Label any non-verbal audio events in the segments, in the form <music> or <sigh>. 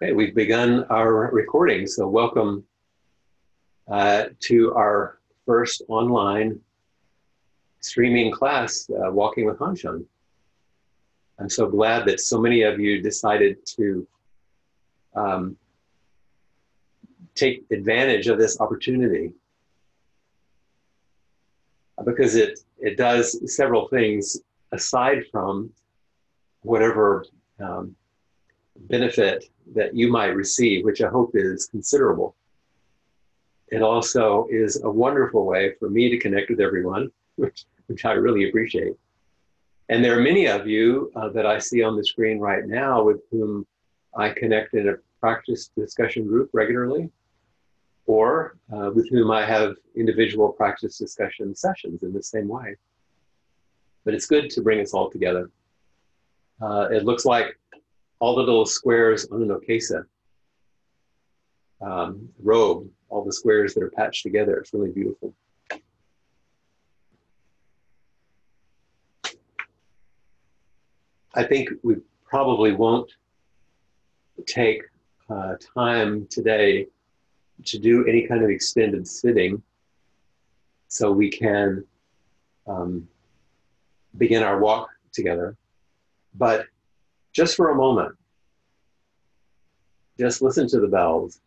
Okay, we've begun our recording, so welcome uh, to our first online streaming class, uh, Walking with Hanshan. I'm so glad that so many of you decided to um, take advantage of this opportunity because it, it does several things aside from whatever um, benefit that you might receive, which I hope is considerable. It also is a wonderful way for me to connect with everyone, <laughs> which, which I really appreciate. And there are many of you uh, that I see on the screen right now with whom I connect in a practice discussion group regularly, or uh, with whom I have individual practice discussion sessions in the same way. But it's good to bring us all together. Uh, it looks like all the little squares on an okesa um, robe, all the squares that are patched together. It's really beautiful. I think we probably won't take uh, time today to do any kind of extended sitting so we can um, begin our walk together. But just for a moment, just listen to the bells.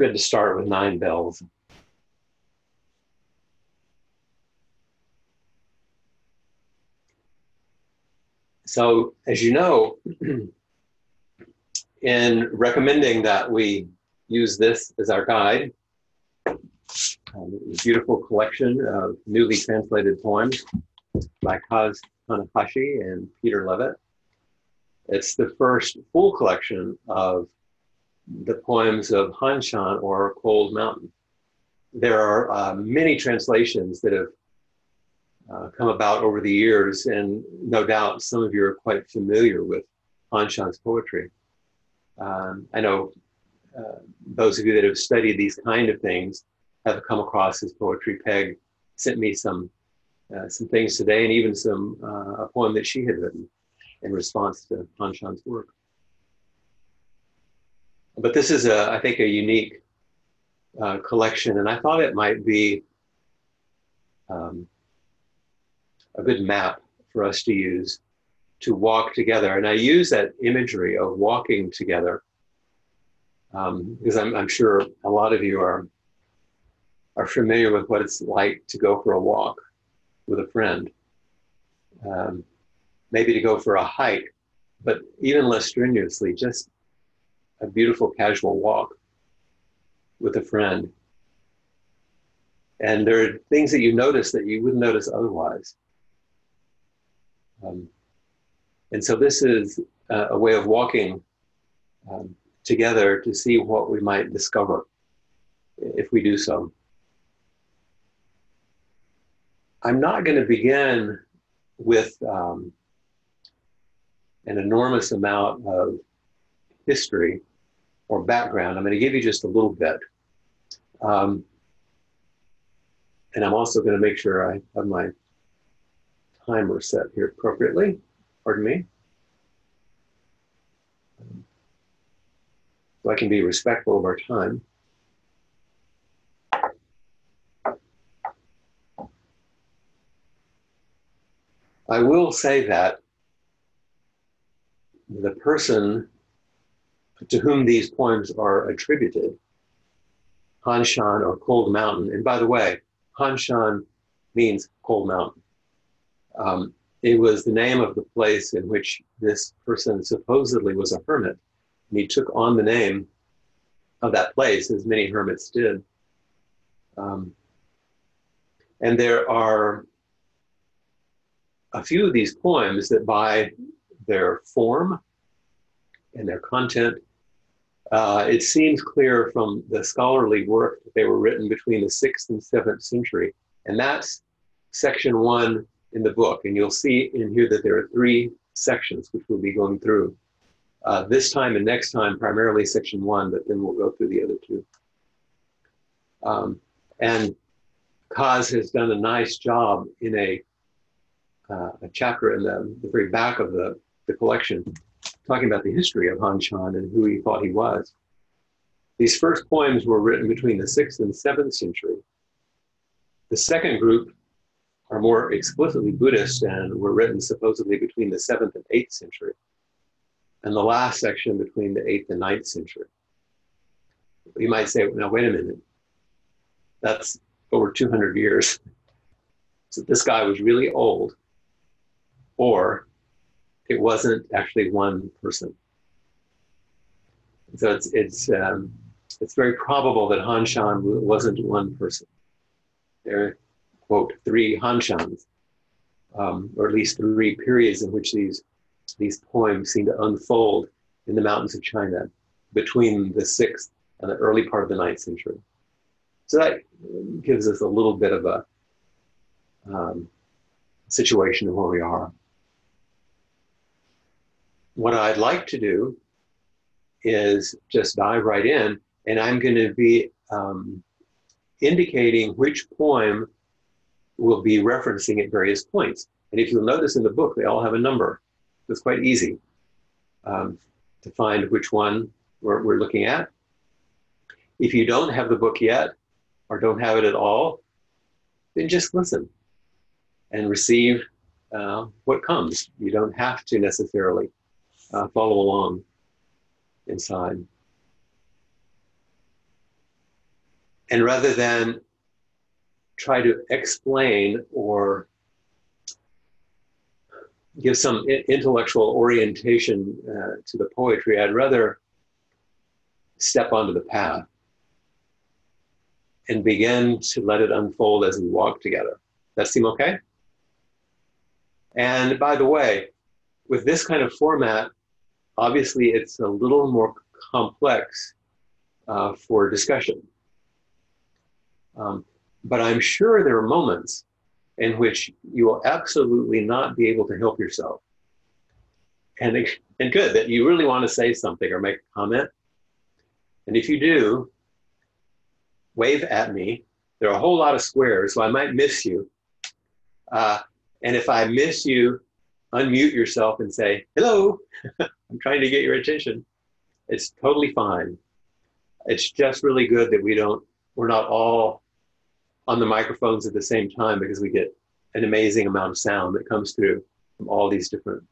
Good to start with nine bells. So, as you know, <clears throat> in recommending that we use this as our guide, um, a beautiful collection of newly translated poems by Kaz Tanahashi and Peter Levitt. It's the first full collection of the poems of Hanshan or Cold Mountain. There are uh, many translations that have uh, come about over the years, and no doubt some of you are quite familiar with Hanshan's poetry. Um, I know uh, those of you that have studied these kind of things have come across his poetry. Peg sent me some uh, some things today, and even some uh, a poem that she had written in response to Hanshan's work but this is a, I think, a unique uh, collection, and I thought it might be um, a good map for us to use to walk together. And I use that imagery of walking together um, because I'm, I'm, sure a lot of you are are familiar with what it's like to go for a walk with a friend, um, maybe to go for a hike, but even less strenuously, just a beautiful casual walk with a friend. And there are things that you notice that you wouldn't notice otherwise. Um, and so this is a, a way of walking um, together to see what we might discover if we do so. I'm not going to begin with um, an enormous amount of history or background. I'm going to give you just a little bit. Um, and I'm also going to make sure I have my timer set here appropriately. Pardon me. So I can be respectful of our time. I will say that the person to whom these poems are attributed, Hanshan or Cold Mountain, and by the way, Hanshan means cold mountain. Um, it was the name of the place in which this person supposedly was a hermit, and he took on the name of that place, as many hermits did. Um, and there are a few of these poems that, by their form and their content, uh, it seems clear from the scholarly work that they were written between the sixth and seventh century. And that's section one in the book. And you'll see in here that there are three sections which we'll be going through. Uh, this time and next time, primarily section one, but then we'll go through the other two. Um, and Kaz has done a nice job in a, uh, a chapter in the, the very back of the, the collection talking about the history of Han Shan and who he thought he was. These first poems were written between the 6th and 7th century. The second group are more explicitly Buddhist and were written supposedly between the 7th and 8th century. And the last section between the 8th and 9th century. You might say, now, wait a minute. That's over 200 years. So this guy was really old, or it wasn't actually one person. So it's it's um, it's very probable that Han Shan wasn't one person. There are quote three Han Shans, um, or at least three periods in which these these poems seem to unfold in the mountains of China between the sixth and the early part of the ninth century. So that gives us a little bit of a um, situation of where we are what I'd like to do is just dive right in, and I'm going to be um, indicating which poem will be referencing at various points. And if you'll notice in the book, they all have a number. It's quite easy um, to find which one we're, we're looking at. If you don't have the book yet, or don't have it at all, then just listen and receive uh, what comes. You don't have to necessarily uh, follow along inside. And rather than try to explain or give some intellectual orientation uh, to the poetry, I'd rather step onto the path and begin to let it unfold as we walk together. That seem okay? And by the way, with this kind of format, Obviously, it's a little more complex uh, for discussion. Um, but I'm sure there are moments in which you will absolutely not be able to help yourself. And, and good that you really want to say something or make a comment. And if you do, wave at me. There are a whole lot of squares, so I might miss you. Uh, and if I miss you, unmute yourself and say, hello, <laughs> I'm trying to get your attention. It's totally fine. It's just really good that we don't, we're not all on the microphones at the same time because we get an amazing amount of sound that comes through from all these different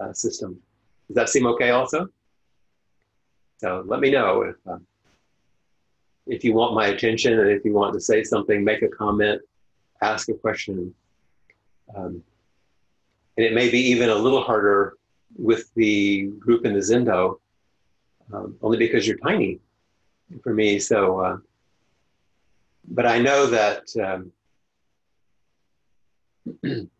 uh, systems. Does that seem okay also? So let me know if, uh, if you want my attention and if you want to say something, make a comment, ask a question. Um, and it may be even a little harder with the group in the Zendo, um, only because you're tiny for me. So, uh, but I know that um, <clears throat>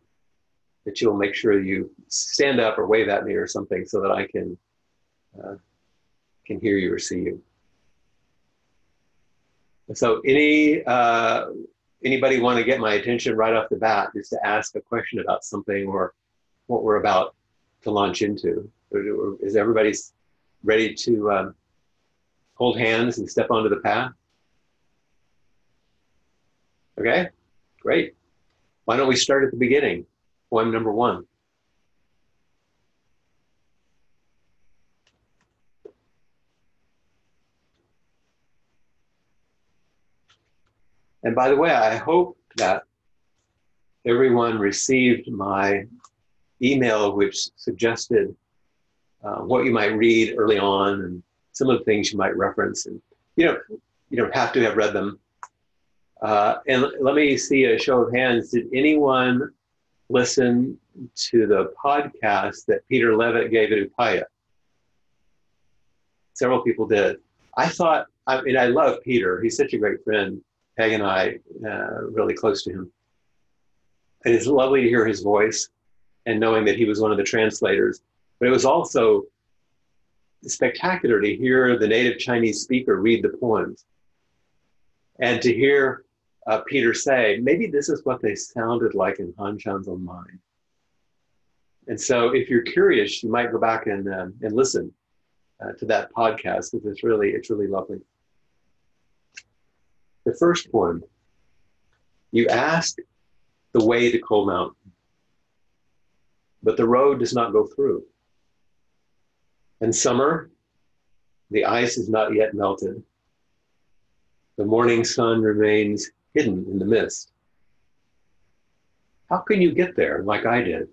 that you'll make sure you stand up or wave at me or something so that I can uh, can hear you or see you. So, any uh, anybody want to get my attention right off the bat, just to ask a question about something or what we're about to launch into. Is everybody ready to um, hold hands and step onto the path? Okay, great. Why don't we start at the beginning? Poem number one. And by the way, I hope that everyone received my email, which suggested uh, what you might read early on and some of the things you might reference. And you know, you don't have to have read them. Uh, and let me see a show of hands. Did anyone listen to the podcast that Peter Levitt gave at Upaya? Several people did. I thought, I mean, I love Peter. He's such a great friend. Peg and I, uh, really close to him. And it's lovely to hear his voice and knowing that he was one of the translators. But it was also spectacular to hear the native Chinese speaker read the poems and to hear uh, Peter say, maybe this is what they sounded like in Han Shan's own mind. And so, if you're curious, you might go back and um, and listen uh, to that podcast because it's really it's really lovely. The first poem, you ask the way to Cold Mountain, but the road does not go through. In summer, the ice is not yet melted. The morning sun remains hidden in the mist. How can you get there like I did?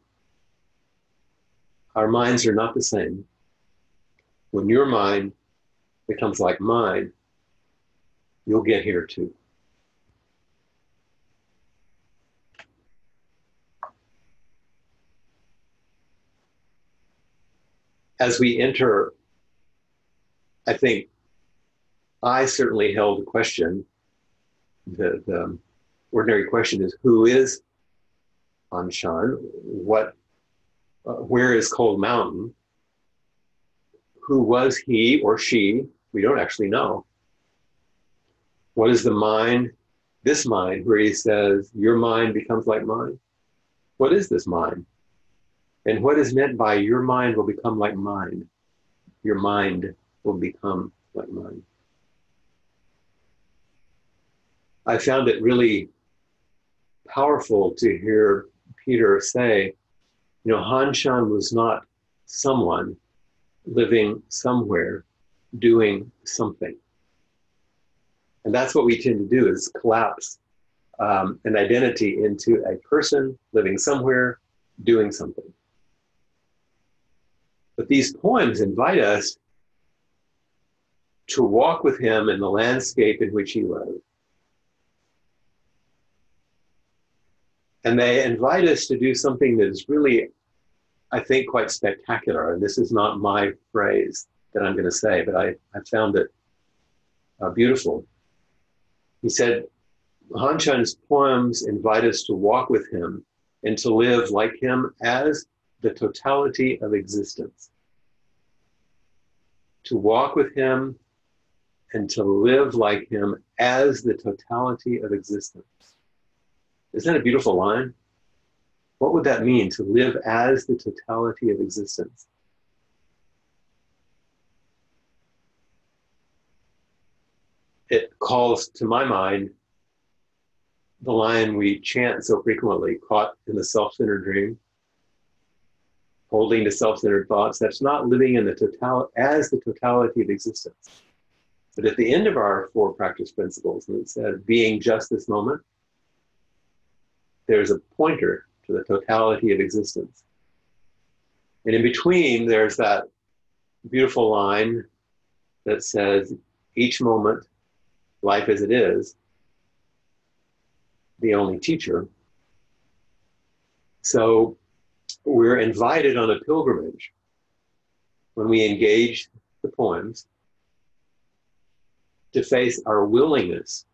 Our minds are not the same. When your mind becomes like mine, you'll get here too. As we enter, I think I certainly held a question the, the ordinary question is who is Hanshan? What, uh, where is Cold Mountain? Who was he or she? We don't actually know. What is the mind, this mind, where he says, Your mind becomes like mine? What is this mind? And what is meant by your mind will become like mine? Your mind will become like mine. I found it really powerful to hear Peter say, you know, Han Shan was not someone living somewhere doing something. And that's what we tend to do is collapse um, an identity into a person living somewhere doing something. But these poems invite us to walk with him in the landscape in which he lived And they invite us to do something that is really, I think, quite spectacular. And this is not my phrase that I'm going to say, but I, I found it uh, beautiful. He said, Han Shan's poems invite us to walk with him and to live like him as the totality of existence. To walk with him and to live like him as the totality of existence. Isn't that a beautiful line? What would that mean to live as the totality of existence? It calls to my mind the line we chant so frequently caught in the self centered dream, holding to self centered thoughts. That's not living in the total as the totality of existence. But at the end of our four practice principles, and it said, being just this moment, there's a pointer to the totality of existence. And in between, there's that beautiful line that says, each moment, life as it is, the only teacher. So we're invited on a pilgrimage when we engage the poems to face our willingness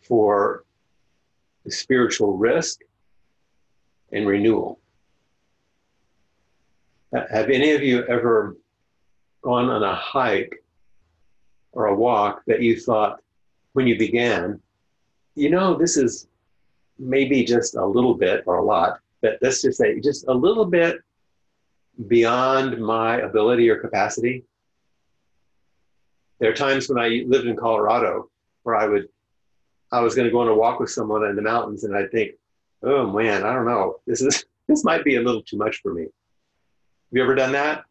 for spiritual risk and renewal. Have any of you ever gone on a hike or a walk that you thought when you began, you know, this is maybe just a little bit or a lot, but let's just say just a little bit beyond my ability or capacity? There are times when I lived in Colorado where I would I was going to go on a walk with someone in the mountains, and I'd think, oh man, I don't know, this is <laughs> this might be a little too much for me. Have you ever done that?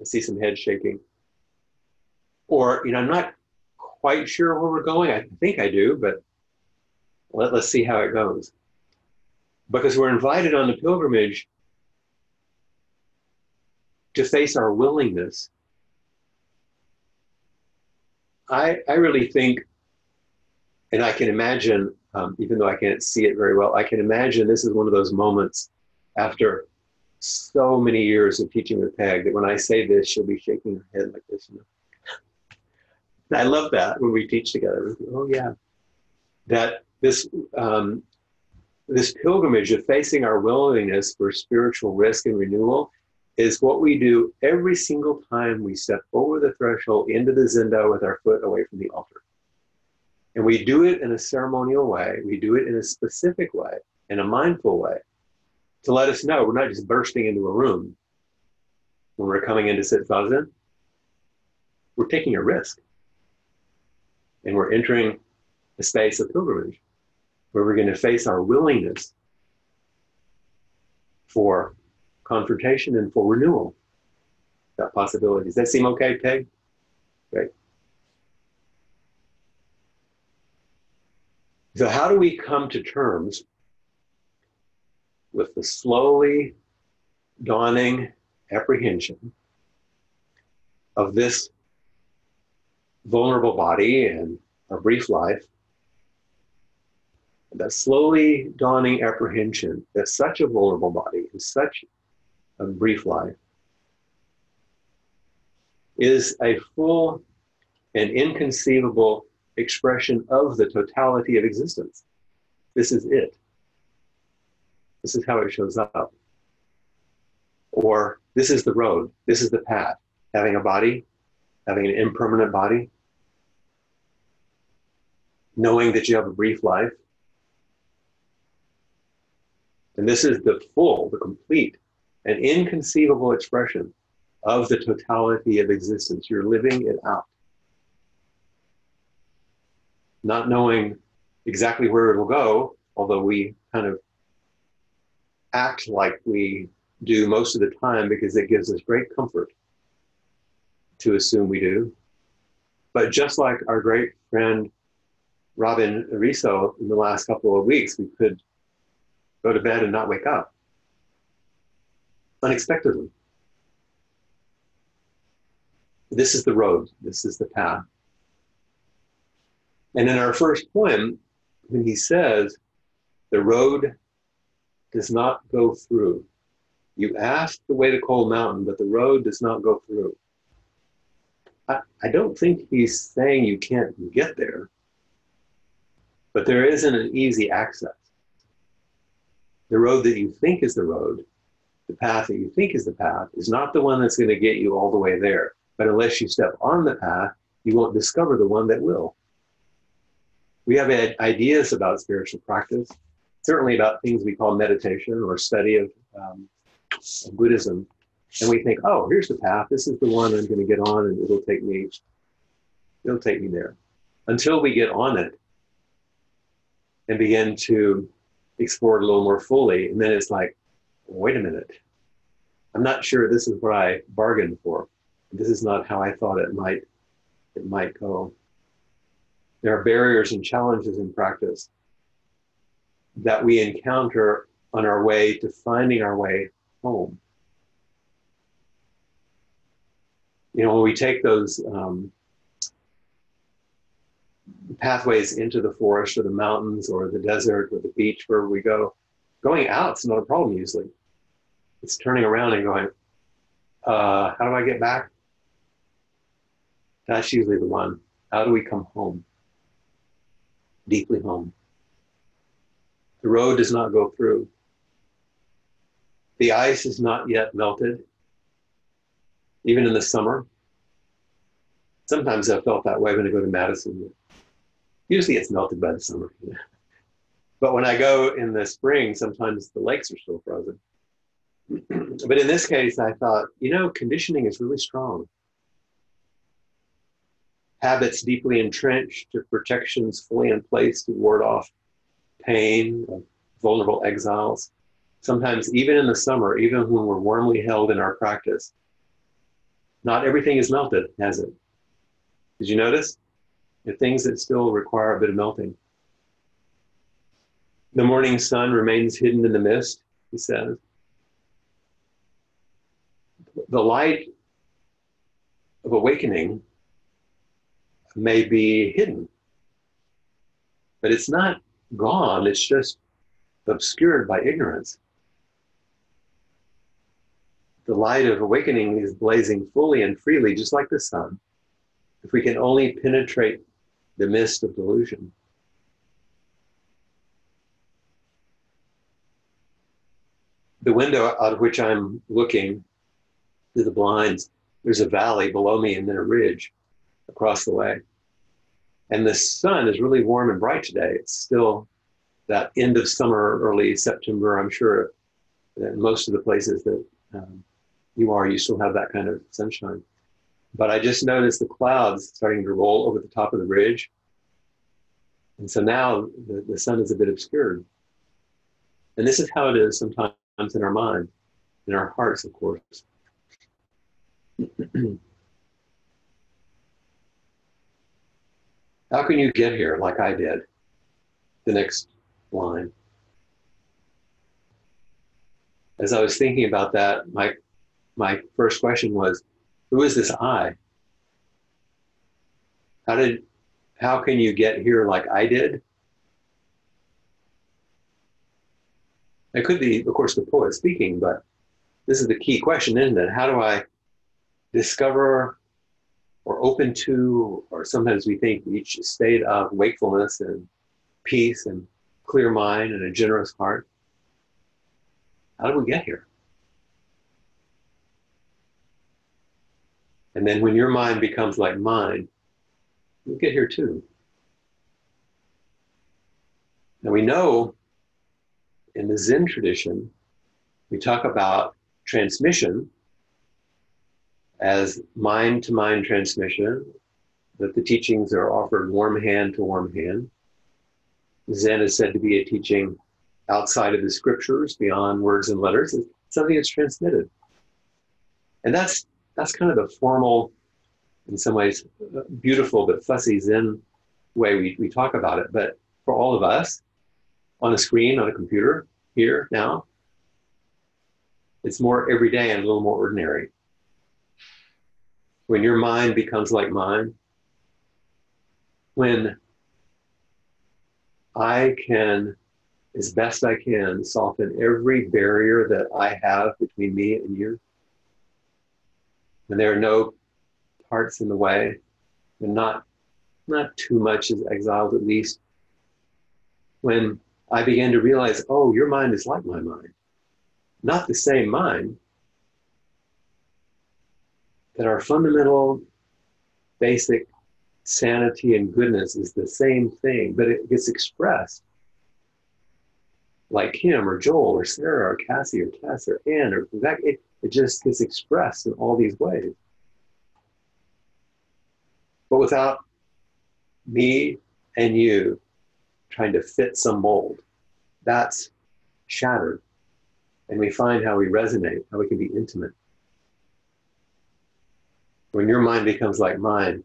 I see some head shaking. Or you know, I'm not quite sure where we're going. I think I do, but Let, let's see how it goes. Because we're invited on the pilgrimage to face our willingness. I, I really think, and I can imagine, um, even though I can't see it very well, I can imagine this is one of those moments after so many years of teaching with Peg that when I say this, she'll be shaking her head like this. You know? I love that when we teach together. Oh yeah, that this um, this pilgrimage of facing our willingness for spiritual risk and renewal is what we do every single time we step over the threshold into the zendo with our foot away from the altar. And we do it in a ceremonial way. We do it in a specific way, in a mindful way, to let us know we're not just bursting into a room when we're coming in to sit zazen. We're taking a risk. And we're entering a space of pilgrimage where we're going to face our willingness for confrontation and for renewal. That possibility. Does that seem okay, Peg? Great. So, how do we come to terms with the slowly dawning apprehension of this vulnerable body and our brief life that slowly dawning apprehension that such a vulnerable body is such a brief life is a full and inconceivable expression of the totality of existence. This is it. This is how it shows up. Or this is the road, this is the path. Having a body, having an impermanent body, knowing that you have a brief life, and this is the full, the complete, and inconceivable expression of the totality of existence. You're living it out. Not knowing exactly where it will go, although we kind of act like we do most of the time because it gives us great comfort to assume we do. But just like our great friend Robin Riso in the last couple of weeks, we could go to bed and not wake up unexpectedly. This is the road, this is the path. And in our first poem, when he says, the road does not go through. You ask the way to Cold Mountain, but the road does not go through. I, I don't think he's saying you can't get there, but there isn't an easy access the road that you think is the road, the path that you think is the path, is not the one that's going to get you all the way there. But unless you step on the path, you won't discover the one that will. We have ideas about spiritual practice, certainly about things we call meditation or study of, um, of Buddhism. And we think, oh, here's the path. This is the one I'm going to get on, and it'll take me, it'll take me there. Until we get on it and begin to explored a little more fully. And then it's like, wait a minute. I'm not sure this is what I bargained for. This is not how I thought it might it might go. There are barriers and challenges in practice that we encounter on our way to finding our way home. You know, when we take those um, pathways into the forest or the mountains or the desert or the beach where we go. Going out's not a problem usually. It's turning around and going, uh, how do I get back? That's usually the one. How do we come home? Deeply home. The road does not go through. The ice is not yet melted, even in the summer. Sometimes I felt that way when I go to Madison. Usually it's melted by the summer. <laughs> but when I go in the spring, sometimes the lakes are still frozen. <clears throat> but in this case, I thought, you know, conditioning is really strong. Habits deeply entrenched, protections fully in place to ward off pain, vulnerable exiles. Sometimes, even in the summer, even when we're warmly held in our practice, not everything is melted, has it? Did you notice? The things that still require a bit of melting. The morning sun remains hidden in the mist, he says. The light of awakening may be hidden, but it's not gone, it's just obscured by ignorance. The light of awakening is blazing fully and freely, just like the sun, if we can only penetrate the mist of delusion. The window out of which I'm looking through the blinds, there's a valley below me and then a ridge across the way. And the sun is really warm and bright today. It's still that end of summer, early September. I'm sure in most of the places that um, you are, you still have that kind of sunshine. But I just noticed the clouds starting to roll over the top of the ridge. And so now the, the sun is a bit obscured. And this is how it is sometimes in our mind, in our hearts, of course. <clears throat> How can you get here like I did? The next line. As I was thinking about that, my my first question was, who is this I? How did how can you get here like I did? It could be, of course, the poet speaking, but this is the key question, isn't it? How do I discover or open to, or sometimes we think each state of wakefulness and peace and clear mind and a generous heart. How do we get here? And then when your mind becomes like mine, you'll get here too. Now we know in the Zen tradition, we talk about transmission as mind to mind transmission, that the teachings are offered warm hand to warm hand. Zen is said to be a teaching outside of the scriptures, beyond words and letters. It's something that's transmitted. And that's that's kind of the formal, in some ways, beautiful but fussy Zen way we, we talk about it. But for all of us, on a screen, on a computer, here, now, it's more everyday and a little more ordinary when your mind becomes like mine, when I can, as best I can, soften every barrier that I have between me and you, and there are no parts in the way, and not not too much is exiled at least. When I began to realize, oh, your mind is like my mind, not the same mind, that our fundamental basic sanity and goodness is the same thing, but it gets expressed like Kim or Joel or Sarah or Cassie or Tess or Ann or that it, it just gets expressed in all these ways. But without me and you trying to fit some mold, that's shattered. And we find how we resonate, how we can be intimate when your mind becomes like mine,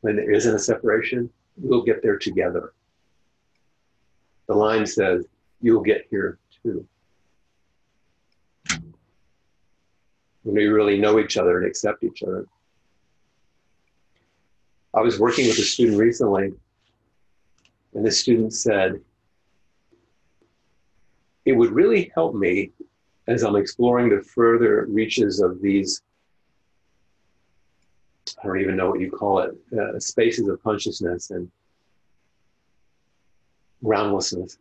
when there isn't a separation, we'll get there together. The line says, you'll get here too. When we really know each other and accept each other. I was working with a student recently, and the student said, It would really help me as I'm exploring the further reaches of these I don't even know what you call it, uh, spaces of consciousness and groundlessness.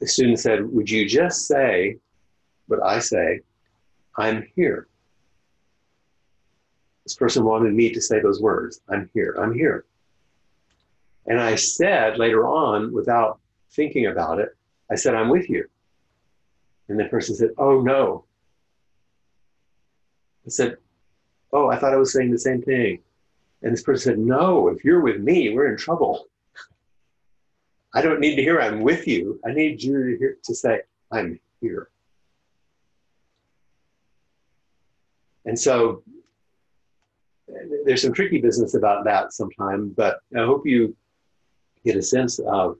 The student said, Would you just say what I say? I'm here. This person wanted me to say those words I'm here, I'm here. And I said later on, without thinking about it, I said, I'm with you. And the person said, Oh no. I said, oh, I thought I was saying the same thing. And this person said, no, if you're with me, we're in trouble. I don't need to hear I'm with you. I need you to, hear, to say, I'm here. And so there's some tricky business about that sometimes, but I hope you get a sense of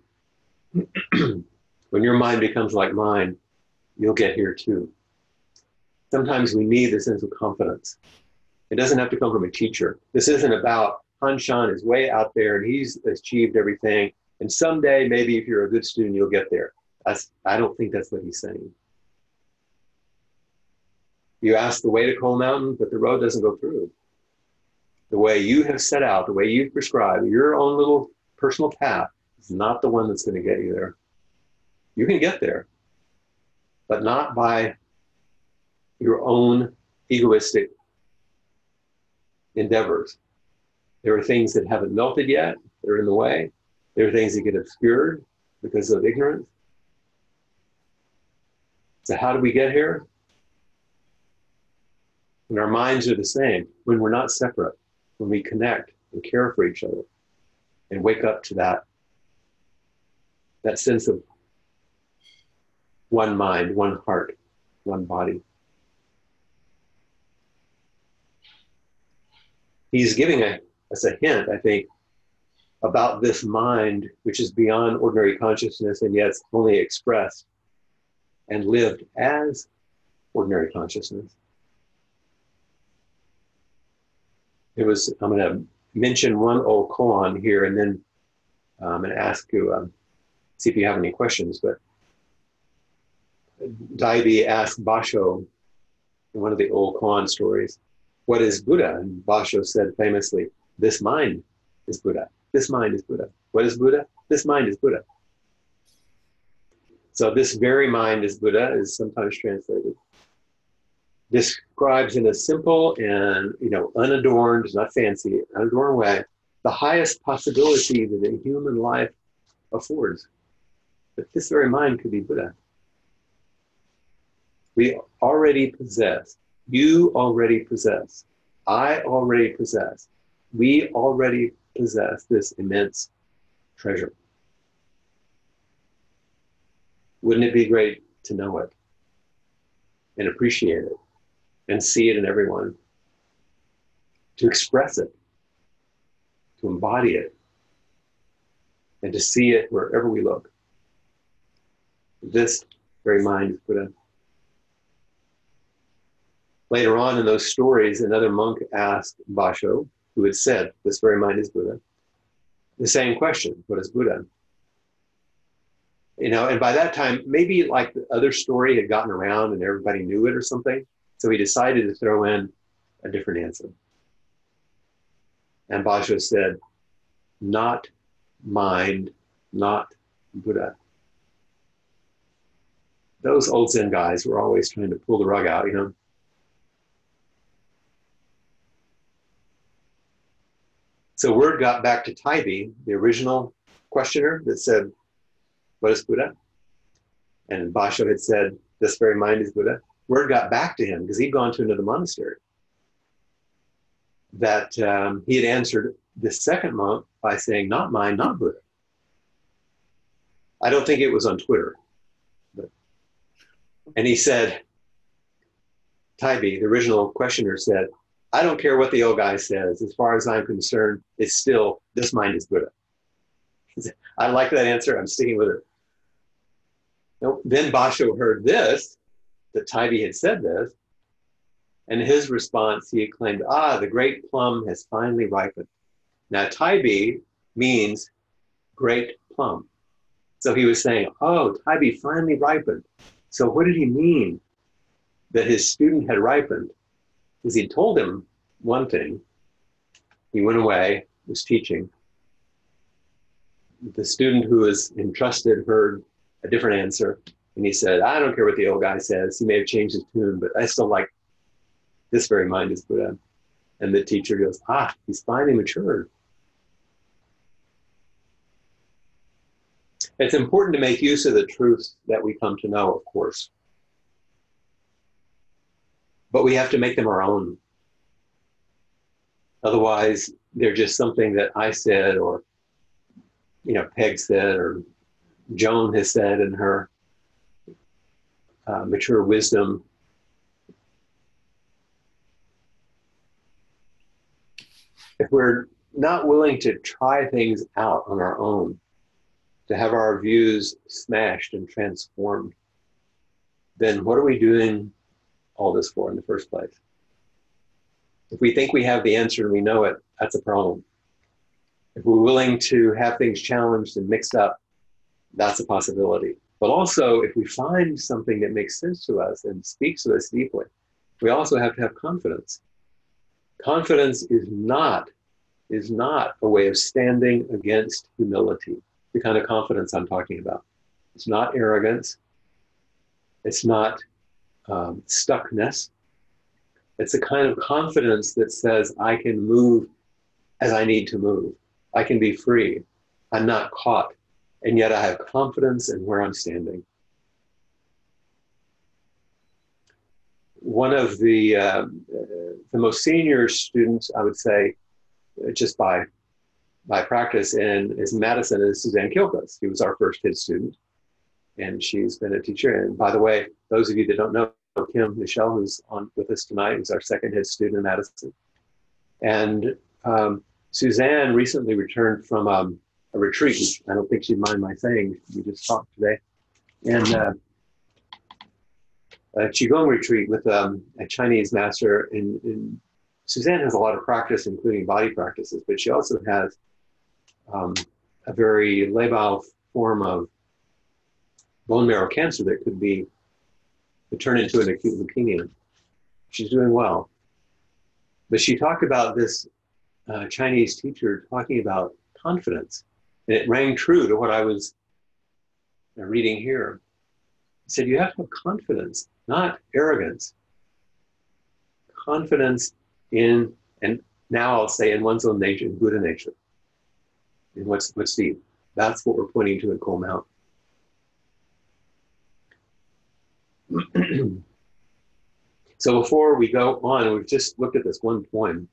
<clears throat> when your mind becomes like mine, you'll get here too. Sometimes we need a sense of confidence. It doesn't have to come from a teacher. This isn't about Han Shan is way out there and he's achieved everything. And someday, maybe if you're a good student, you'll get there. That's, I don't think that's what he's saying. You ask the way to Cold Mountain, but the road doesn't go through. The way you have set out, the way you've prescribed, your own little personal path is not the one that's going to get you there. You can get there, but not by your own egoistic endeavors. There are things that haven't melted yet, they're in the way. There are things that get obscured because of ignorance. So, how do we get here? When our minds are the same, when we're not separate, when we connect and care for each other and wake up to that, that sense of one mind, one heart, one body. He's giving a, us a hint, I think, about this mind which is beyond ordinary consciousness and yet only expressed and lived as ordinary consciousness. It was, I'm going to mention one old koan here and then um, I'm going to ask you, um, see if you have any questions. But Daibi asked Basho in one of the old koan stories, What is Buddha? And Basho said famously, This mind is Buddha. This mind is Buddha. What is Buddha? This mind is Buddha. So this very mind is Buddha is sometimes translated. Describes in a simple and you know unadorned, not fancy, unadorned way, the highest possibility that a human life affords. But this very mind could be Buddha. We already possess, you already possess, I already possess, we already possess this immense treasure. Wouldn't it be great to know it and appreciate it and see it in everyone? To express it, to embody it, and to see it wherever we look. This very mind is Buddha. Later on in those stories, another monk asked Basho, who had said, This very mind is Buddha, the same question What is Buddha? you know, and by that time, maybe like the other story had gotten around and everybody knew it or something. So he decided to throw in a different answer. And Basho said, not mind, not Buddha. Those old Zen guys were always trying to pull the rug out, you know. So word got back to Taibi, the original questioner, that said, what is Buddha? And Basho had said, This very mind is Buddha. Word got back to him because he'd gone to another monastery that um, he had answered the second monk by saying, Not mine, not Buddha. I don't think it was on Twitter. But, and he said, Taibi, the original questioner, said, I don't care what the old guy says. As far as I'm concerned, it's still, this mind is Buddha. <laughs> I like that answer. I'm sticking with it. Then Basho heard this, that Taibi had said this, and his response, he exclaimed, Ah, the great plum has finally ripened. Now, Taibi means great plum. So he was saying, Oh, Taibi finally ripened. So what did he mean that his student had ripened? Because he told him one thing. He went away, was teaching. The student who was entrusted heard a different answer. And he said, I don't care what the old guy says. He may have changed his tune, but I still like this very mind is Buddha. And the teacher goes, Ah, he's finally matured. It's important to make use of the truths that we come to know, of course. But we have to make them our own. Otherwise, they're just something that I said or, you know, Peg said or Joan has said in her uh, mature wisdom. If we're not willing to try things out on our own, to have our views smashed and transformed, then what are we doing all this for in the first place? If we think we have the answer and we know it, that's a problem. If we're willing to have things challenged and mixed up, that's a possibility. But also, if we find something that makes sense to us and speaks to us deeply, we also have to have confidence. Confidence is not is not a way of standing against humility, the kind of confidence I'm talking about. It's not arrogance. It's not um, stuckness. It's a kind of confidence that says, I can move as I need to move. I can be free. I'm not caught. And yet I have confidence in where I'm standing. One of the, uh, the most senior students, I would say, just by, by practice, in is Madison is Suzanne Kilkus. She was our first kid student, and she's been a teacher. And by the way, those of you that don't know, Kim Michelle, who's on with us tonight, is our second head student in Madison. And um, Suzanne recently returned from um, a retreat. I don't think she'd mind my saying. We just talked today, and uh, a qigong retreat with um, a Chinese master. And, and, Suzanne has a lot of practice, including body practices, but she also has um, a very labile form of bone marrow cancer that could be to turn into an acute leukemia. She's doing well. But she talked about this uh, Chinese teacher talking about confidence. And it rang true to what I was reading here. He said, You have to have confidence, not arrogance. Confidence in, and now I'll say in one's own nature, in Buddha nature, in what's, what's deep. That's what we're pointing to in Cold Mountain. <clears throat> so before we go on, we've just looked at this one poem.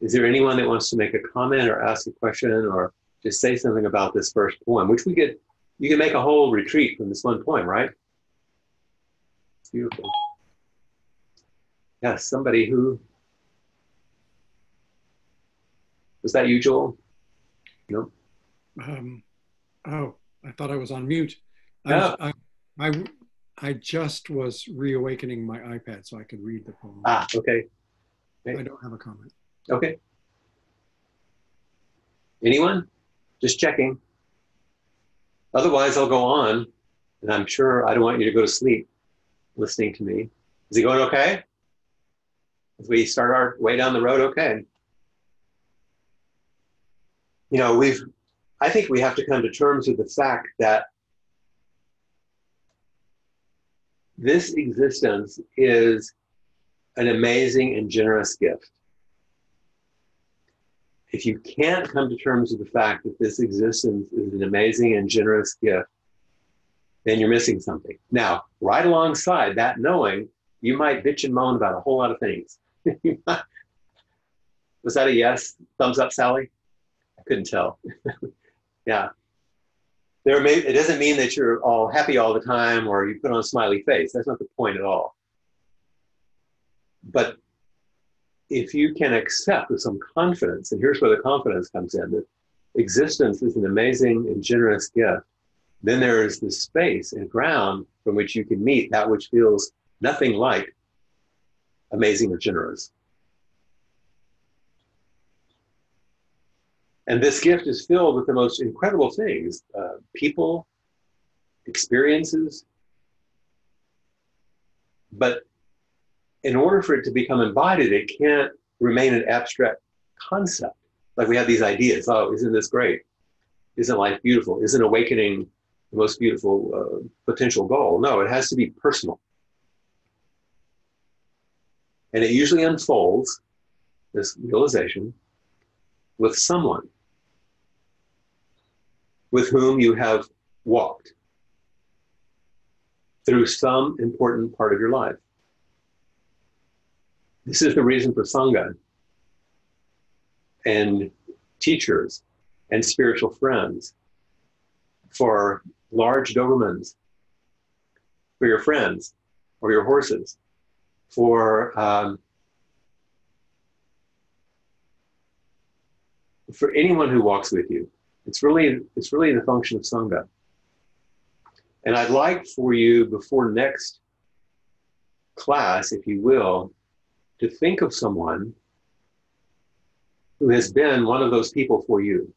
Is there anyone that wants to make a comment or ask a question or just say something about this first poem, which we could, you can make a whole retreat from this one poem, right? It's beautiful. Yes, somebody who, was that you, Joel? No? Um, oh, I thought I was on mute. No. I, I, I, I just was reawakening my iPad so I could read the poem. Ah, okay. I don't have a comment. Okay. Anyone? Just checking. Otherwise, I'll go on, and I'm sure I don't want you to go to sleep listening to me. Is it going okay? As we start our way down the road, okay. You know, we've, I think we have to come to terms with the fact that this existence is an amazing and generous gift if you can't come to terms with the fact that this existence is an amazing and generous gift, then you're missing something. Now, right alongside that knowing, you might bitch and moan about a whole lot of things. <laughs> Was that a yes? Thumbs up, Sally? I couldn't tell. <laughs> yeah. There may, it doesn't mean that you're all happy all the time or you put on a smiley face. That's not the point at all. But if you can accept with some confidence, and here's where the confidence comes in that existence is an amazing and generous gift, then there is the space and ground from which you can meet that which feels nothing like amazing or generous. And this gift is filled with the most incredible things uh, people, experiences. But in order for it to become embodied, it can't remain an abstract concept. Like we have these ideas. Oh, isn't this great? Isn't life beautiful? Isn't awakening the most beautiful uh, potential goal? No, it has to be personal. And it usually unfolds, this realization, with someone with whom you have walked through some important part of your life. This is the reason for Sangha and teachers and spiritual friends, for large Dobermans, for your friends or your horses, for um, for anyone who walks with you, It's really, it's really the function of Sangha. And I'd like for you before next class, if you will, to think of someone who has been one of those people for you.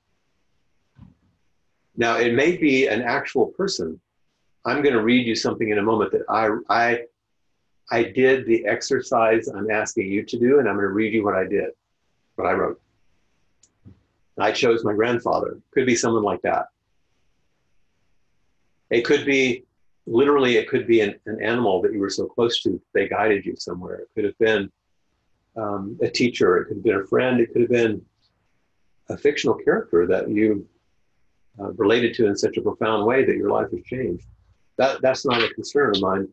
Now, it may be an actual person. I'm going to read you something in a moment that I, I, I did the exercise I'm asking you to do, and I'm going to read you what I did, what I wrote. I chose my grandfather. Could be someone like that. It could be literally, it could be an, an animal that you were so close to, they guided you somewhere. It could have been um, a teacher, it could have been a friend, it could have been a fictional character that you uh, related to in such a profound way that your life has changed. That, that's not a concern of mine.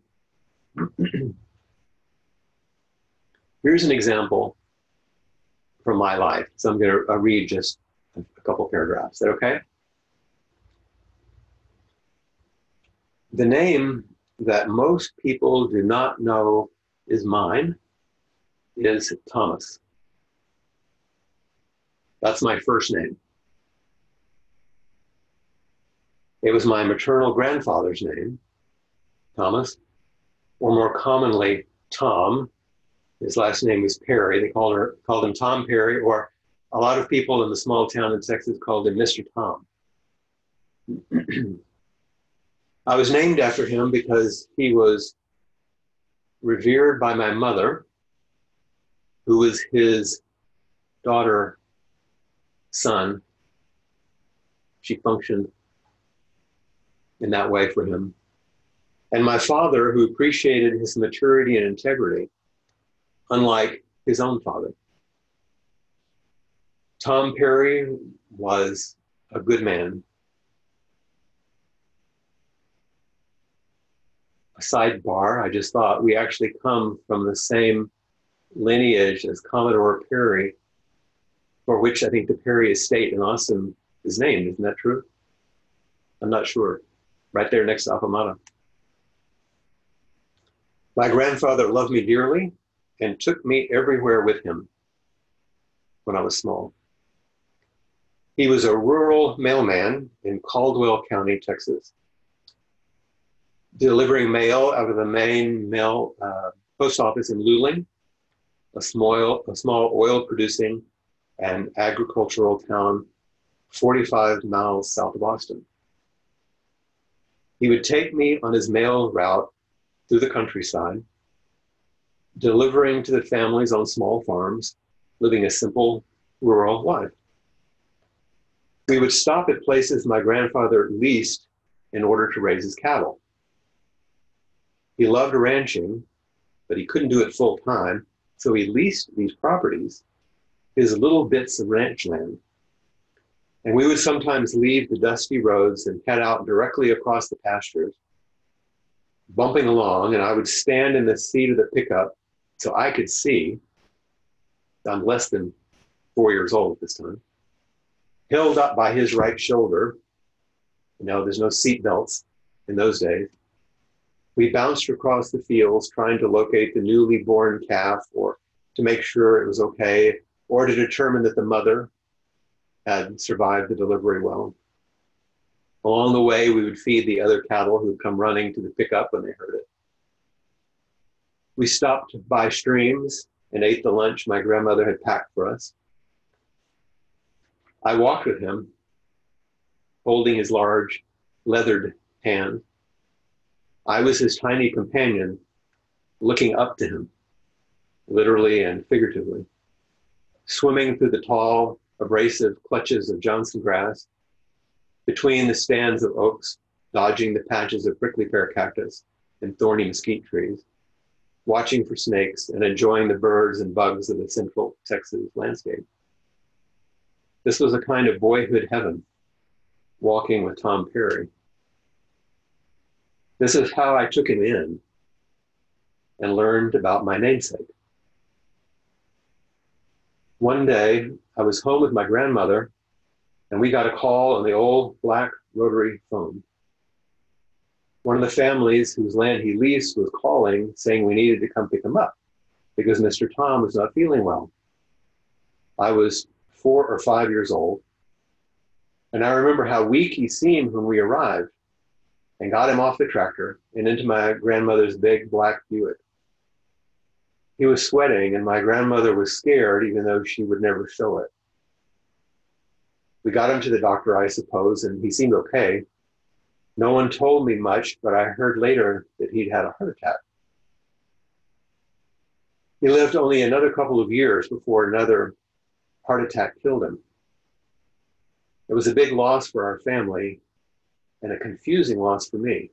<clears throat> Here's an example from my life. So I'm going to read just a couple paragraphs. Is that okay? The name that most people do not know is mine is Thomas. That's my first name. It was my maternal grandfather's name, Thomas, or more commonly, Tom. His last name was Perry. They called, her, called him Tom Perry, or a lot of people in the small town in Texas called him Mr. Tom. <clears throat> I was named after him because he was revered by my mother, who was his daughter, son. She functioned in that way for him. And my father, who appreciated his maturity and integrity, unlike his own father. Tom Perry was a good man. A sidebar, I just thought we actually come from the same lineage as Commodore Perry, for which I think the Perry estate in Austin is named. Isn't that true? I'm not sure right there next to Appamada. My grandfather loved me dearly and took me everywhere with him when I was small. He was a rural mailman in Caldwell County, Texas, delivering mail out of the main mail uh, post office in Luling, a small, a small oil producing and agricultural town 45 miles south of Austin. He would take me on his mail route through the countryside, delivering to the families on small farms, living a simple rural life. We would stop at places my grandfather leased in order to raise his cattle. He loved ranching, but he couldn't do it full time, so he leased these properties, his little bits of ranch land, and we would sometimes leave the dusty roads and head out directly across the pastures, bumping along, and I would stand in the seat of the pickup so I could see. I'm less than four years old at this time. Held up by his right shoulder. You know, there's no seat belts in those days. We bounced across the fields trying to locate the newly born calf or to make sure it was okay or to determine that the mother had survived the delivery well. Along the way, we would feed the other cattle who'd come running to the pickup when they heard it. We stopped by streams and ate the lunch my grandmother had packed for us. I walked with him, holding his large, leathered hand. I was his tiny companion, looking up to him, literally and figuratively, swimming through the tall, abrasive clutches of Johnson grass, between the stands of oaks, dodging the patches of prickly pear cactus and thorny mesquite trees, watching for snakes and enjoying the birds and bugs of the central Texas landscape. This was a kind of boyhood heaven, walking with Tom Perry. This is how I took him in and learned about my namesake. One day, I was home with my grandmother, and we got a call on the old black rotary phone. One of the families whose land he leased was calling, saying we needed to come pick him up because Mr. Tom was not feeling well. I was four or five years old. And I remember how weak he seemed when we arrived and got him off the tractor and into my grandmother's big black Buick. He was sweating, and my grandmother was scared, even though she would never show it. We got him to the doctor, I suppose, and he seemed okay. No one told me much, but I heard later that he'd had a heart attack. He lived only another couple of years before another heart attack killed him. It was a big loss for our family and a confusing loss for me.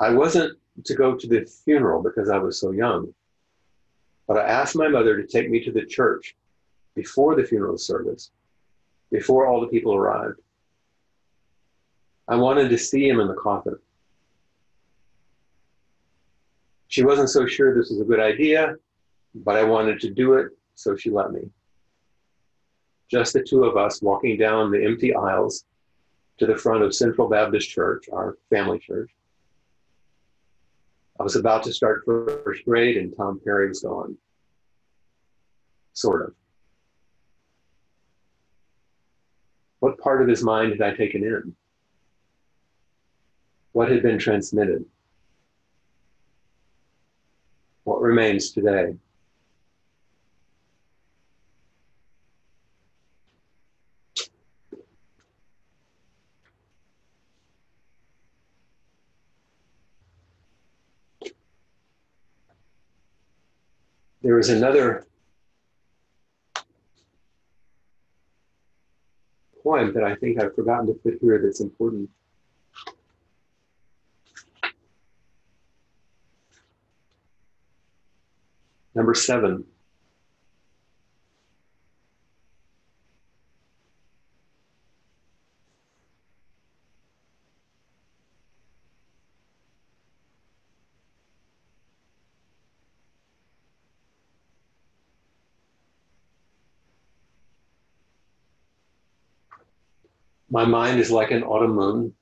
I wasn't to go to the funeral because I was so young, but I asked my mother to take me to the church before the funeral service, before all the people arrived. I wanted to see him in the coffin. She wasn't so sure this was a good idea, but I wanted to do it, so she let me just the two of us walking down the empty aisles to the front of Central Baptist Church, our family church. I was about to start first grade and Tom Perry was gone. Sort of. What part of his mind had I taken in? What had been transmitted? What remains today? There is another poem that I think I've forgotten to put here that's important. Number seven. My mind is like an autumn moon,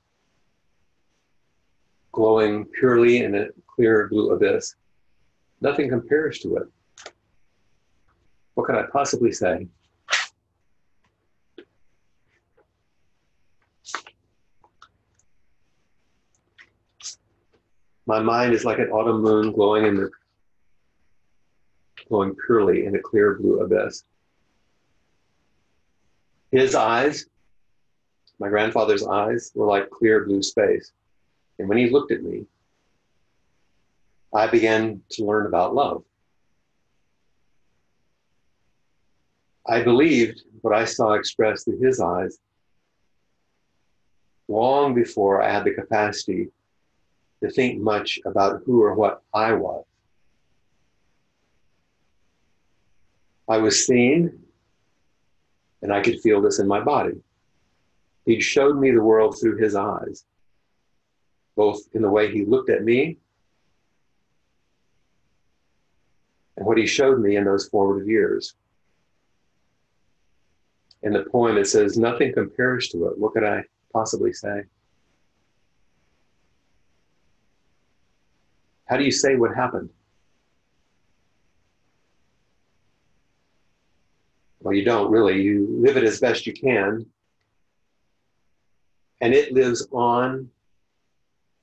glowing purely in a clear blue abyss. Nothing compares to it. What could I possibly say? My mind is like an autumn moon glowing in the glowing purely in a clear blue abyss. His eyes my grandfather's eyes were like clear blue space. And when he looked at me, I began to learn about love. I believed what I saw expressed through his eyes long before I had the capacity to think much about who or what I was. I was seen, and I could feel this in my body. He showed me the world through his eyes, both in the way he looked at me and what he showed me in those formative years. In the poem, it says, Nothing compares to it. What could I possibly say? How do you say what happened? Well, you don't really. You live it as best you can and it lives on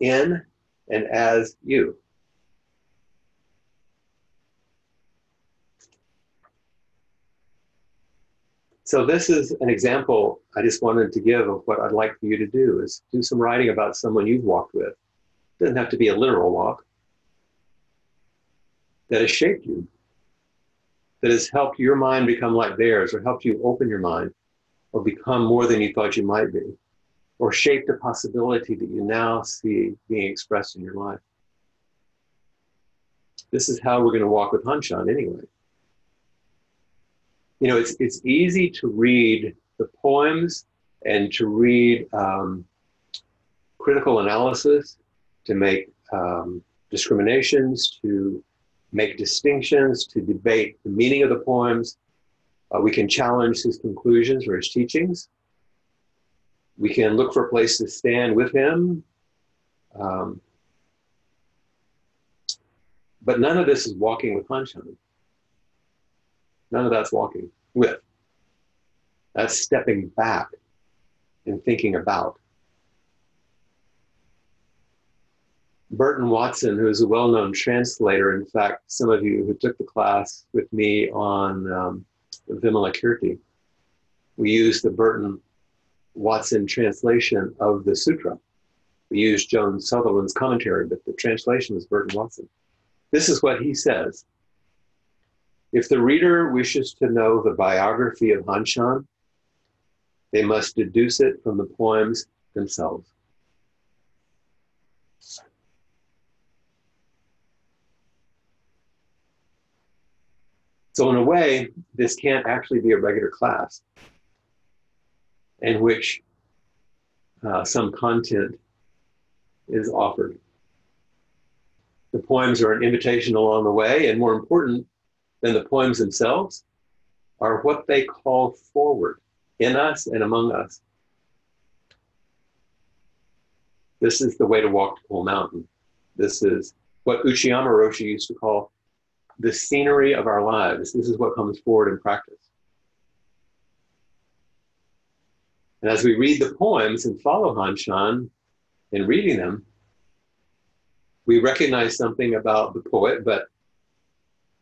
in and as you. So this is an example I just wanted to give of what I'd like for you to do is do some writing about someone you've walked with. It doesn't have to be a literal walk. That has shaped you. That has helped your mind become like theirs or helped you open your mind or become more than you thought you might be or shape the possibility that you now see being expressed in your life. This is how we're going to walk with Hanshan anyway. You know, it's, it's easy to read the poems and to read um, critical analysis, to make um, discriminations, to make distinctions, to debate the meaning of the poems. Uh, we can challenge his conclusions or his teachings. We can look for a place to stand with him. Um, but none of this is walking with Hanshan. None of that's walking with. That's stepping back and thinking about. Burton Watson, who is a well known translator, in fact, some of you who took the class with me on um, Vimalakirti, we used the Burton Watson translation of the sutra. We used Joan Sutherland's commentary, but the translation was Burton Watson. This is what he says. If the reader wishes to know the biography of Hanshan, they must deduce it from the poems themselves. So, in a way, this can't actually be a regular class in which uh, some content is offered. The poems are an invitation along the way, and more important than the poems themselves are what they call forward in us and among us. This is the way to walk to Cold Mountain. This is what Uchiyama Roshi used to call the scenery of our lives. This is what comes forward in practice. And as we read the poems and follow Hanshan in reading them, we recognize something about the poet, but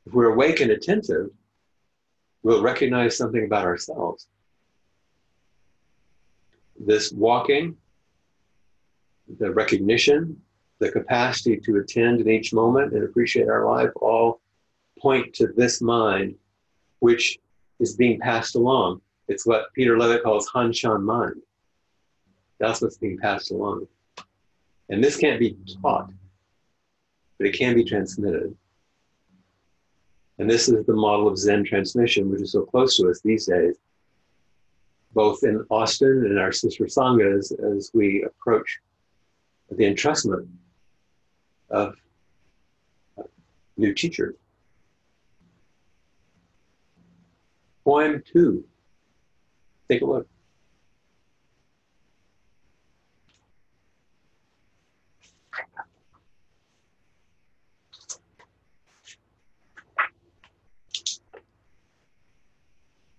if we're awake and attentive, we'll recognize something about ourselves. This walking, the recognition, the capacity to attend in each moment and appreciate our life all point to this mind, which is being passed along. It's what Peter Levitt calls Hanshan mind. That's what's being passed along. And this can't be taught, but it can be transmitted. And this is the model of Zen transmission, which is so close to us these days, both in Austin and our sister Sanghas as we approach the entrustment of new teachers. Poem two. Take a look.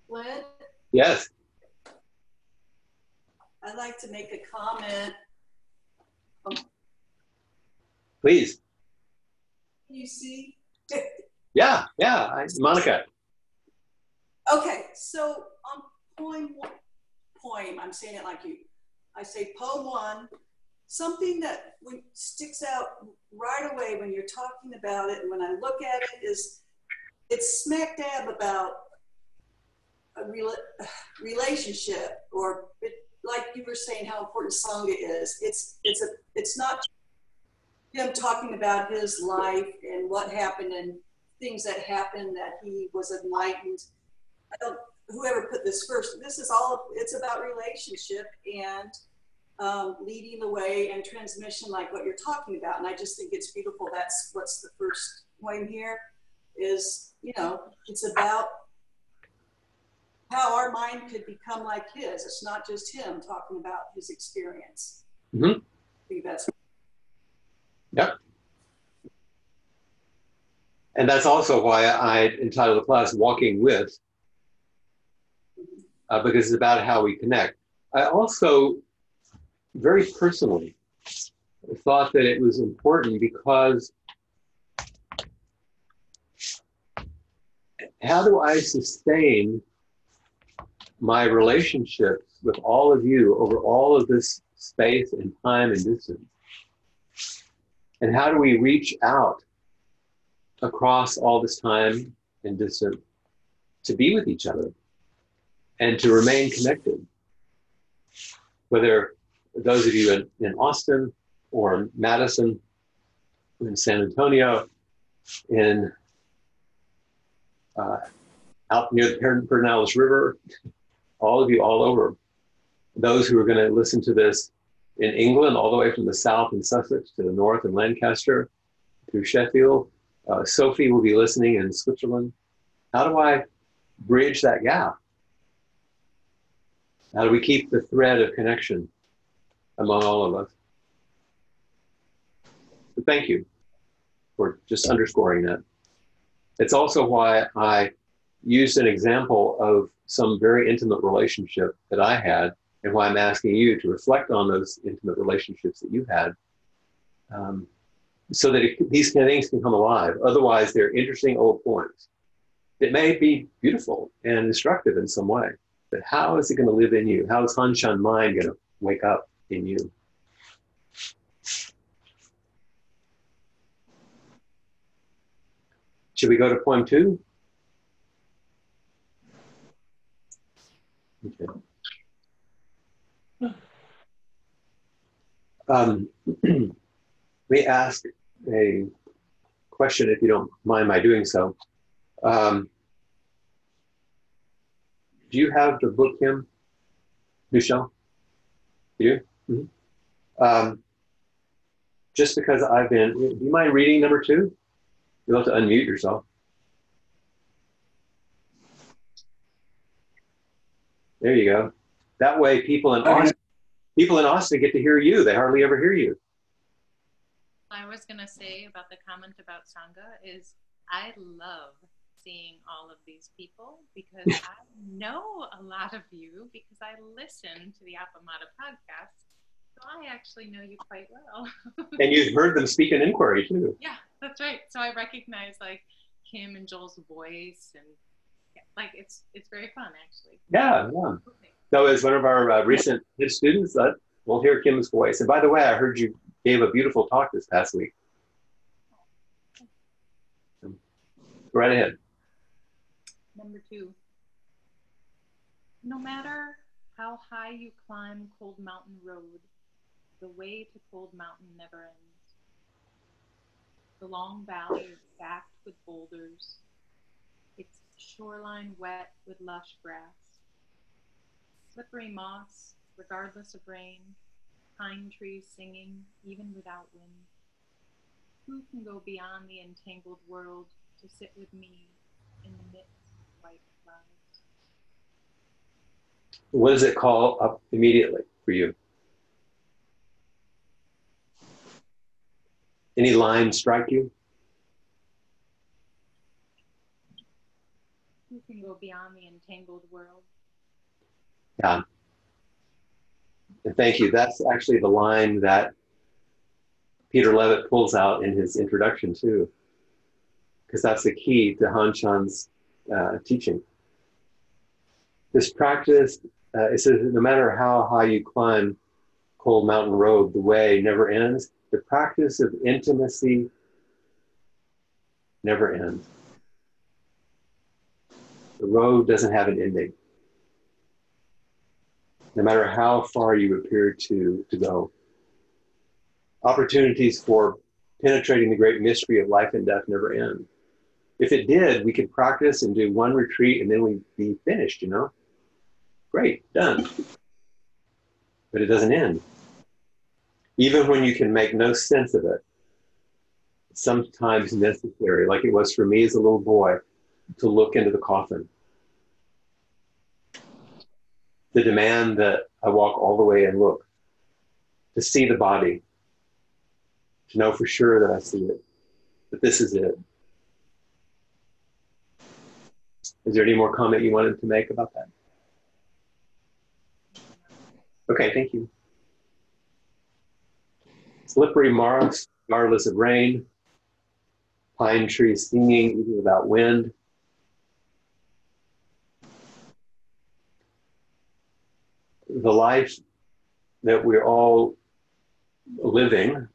Flint, Yes. I'd like to make a comment. Oh. Please. Can you see? Yeah, yeah. Monica. Okay, so poem poem, I'm saying it like you. I say poem one, something that sticks out right away when you're talking about it and when I look at it is it's smack dab about a rela- <sighs> relationship or it, like you were saying how important sangha is. It's it's a it's not him talking about his life and what happened and things that happened that he was enlightened. I don't whoever put this first. This is all it's about relationship and um, leading the way and transmission, like what you're talking about. And I just think it's beautiful. That's what's the first point here is. You know, it's about how our mind could become like his. It's not just him talking about his experience. Mhm. I think that's And that's also why I entitled the class Walking With, uh, because it's about how we connect. I also, very personally, thought that it was important because how do I sustain my relationships with all of you over all of this space and time and distance? And how do we reach out across all this time and distance to be with each other and to remain connected? Whether those of you in, in Austin or in Madison, in San Antonio, in uh, out near the Pedernales River, all of you all over. Those who are going to listen to this in England, all the way from the south in Sussex to the north in Lancaster, through Sheffield. Uh, Sophie will be listening in Switzerland. How do I bridge that gap? How do we keep the thread of connection among all of us? Thank you for just underscoring that. It's also why I used an example of some very intimate relationship that I had, and why I'm asking you to reflect on those intimate relationships that you had, um, so that it, these things can come alive. Otherwise, they're interesting old poems. It may be beautiful and instructive in some way, but how is it going to live in you? How is Hanshan mind going to wake up in you? Should we go to poem two? Okay. Um, <clears throat> me ask a question, if you don't mind my doing so. Um, do you have the book, Kim, Michelle? You? Mm-hmm. Um, just because I've been, do you mind reading number two? You'll have to unmute yourself. There you go. That way, people in Austin, people in Austin get to hear you. They hardly ever hear you. I was gonna say about the comment about Sangha is I love seeing all of these people because <laughs> I know a lot of you because I listen to the Appamada podcast. So I actually know you quite well. <laughs> and you've heard them speak in inquiry too. Yeah, that's right. So I recognize like Kim and Joel's voice and yeah, like it's it's very fun actually. Yeah, yeah. So as one of our uh, recent students, uh, we'll hear Kim's voice. And by the way, I heard you gave a beautiful talk this past week. Go right ahead. Number two. No matter how high you climb Cold Mountain Road, the way to Cold Mountain never ends. The long valley is stacked with boulders, its shoreline wet with lush grass. Slippery moss, regardless of rain, pine trees singing even without wind. Who can go beyond the entangled world to sit with me in the midst of white clouds? What does it call up immediately for you? Any line strike you? You can go beyond the entangled world? Yeah. And thank you. That's actually the line that Peter Levitt pulls out in his introduction, too, because that's the key to Hanshan's uh, teaching. This practice, uh, it says, no matter how high you climb Cold Mountain Road, the way never ends. The practice of intimacy never ends. The road doesn't have an ending no matter how far you appear to, to go. Opportunities for penetrating the great mystery of life and death never end. If it did, we could practice and do one retreat and then we'd be finished, you know? Great, done. But it doesn't end. Even when you can make no sense of it, sometimes necessary, like it was for me as a little boy, to look into the coffin the demand that I walk all the way and look, to see the body, to know for sure that I see it, that this is it. Is there any more comment you wanted to make about that? Okay, thank you. Slippery moss, regardless of rain, pine trees singing even without wind, the life that we're all living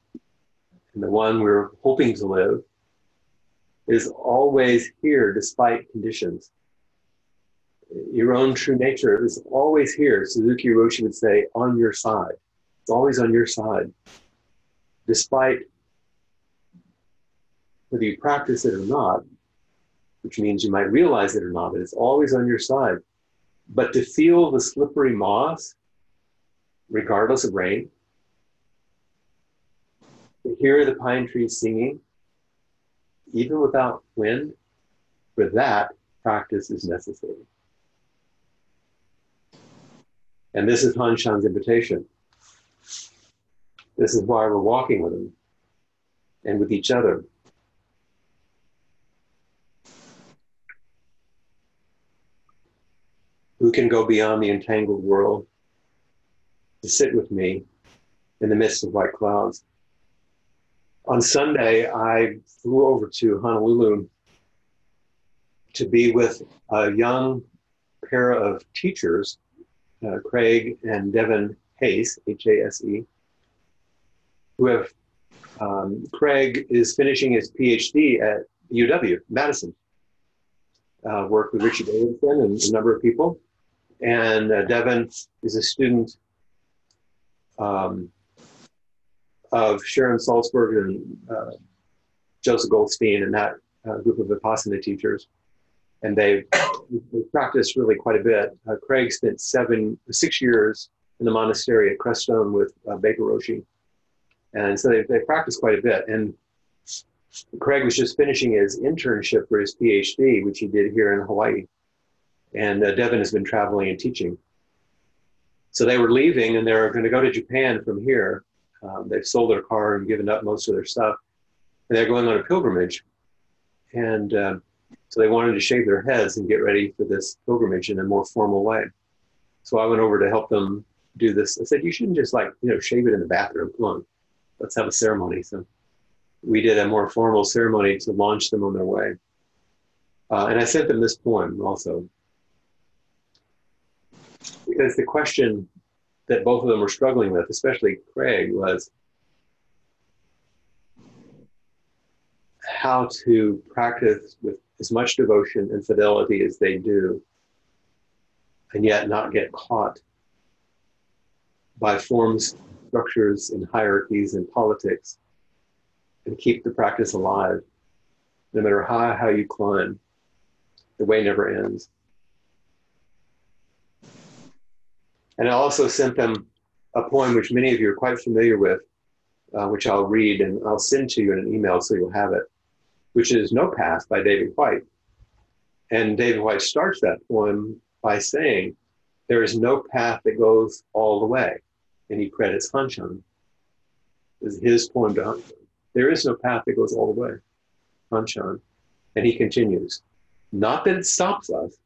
and the one we're hoping to live is always here despite conditions. Your own true nature is always here. Suzuki Roshi would say, on your side. It's always on your side. Despite whether you practice it or not, which means you might realize it or not, but it's always on your side. But to feel the slippery moss, regardless of rain, to hear the pine trees singing, even without wind, for that, practice is necessary. And this is Hanshan's invitation. This is why we're walking with him and with each other who can go beyond the entangled world to sit with me in the midst of white clouds. On Sunday, I flew over to Honolulu to be with a young pair of teachers, uh, Craig and Devin Hase, H A S E, who have, um, Craig is finishing his PhD at UW, Madison. Uh, worked with Richard Davidson and a number of people. And uh, Devin is a student um, of Sharon Salzberg and uh, Joseph Goldstein and that uh, group of Vipassana teachers. And they, practiced really quite a bit. Uh, Craig spent seven, six years in the monastery at Crestone with uh, Baker Roshi. And so they, they practiced quite a bit. And Craig was just finishing his internship for his PhD, which he did here in Hawaii. And uh, Devin has been traveling and teaching. So they were leaving and they were going to go to Japan from here. Um, they've sold their car and given up most of their stuff. And they're going on a pilgrimage. And uh, so they wanted to shave their heads and get ready for this pilgrimage in a more formal way. So I went over to help them do this. I said, you shouldn't just like, you know, shave it in the bathroom. Come on, let's have a ceremony. So we did a more formal ceremony to launch them on their way. Uh, and I sent them this poem also. Because the question that both of them were struggling with, especially Craig, was how to practice with as much devotion and fidelity as they do, and yet not get caught by forms, structures, and hierarchies and politics and keep the practice alive. No matter how, how you climb, the way never ends. And I also sent them a poem which many of you are quite familiar with, uh, which I'll read and I'll send to you in an email so you'll have it, which is No Path by David Whyte. And David Whyte starts that poem by saying, There is no path that goes all the way. And he credits Hanshan. This is his poem to Hanshan. There is no path that goes all the way. Hanshan. And he continues, not that it stops us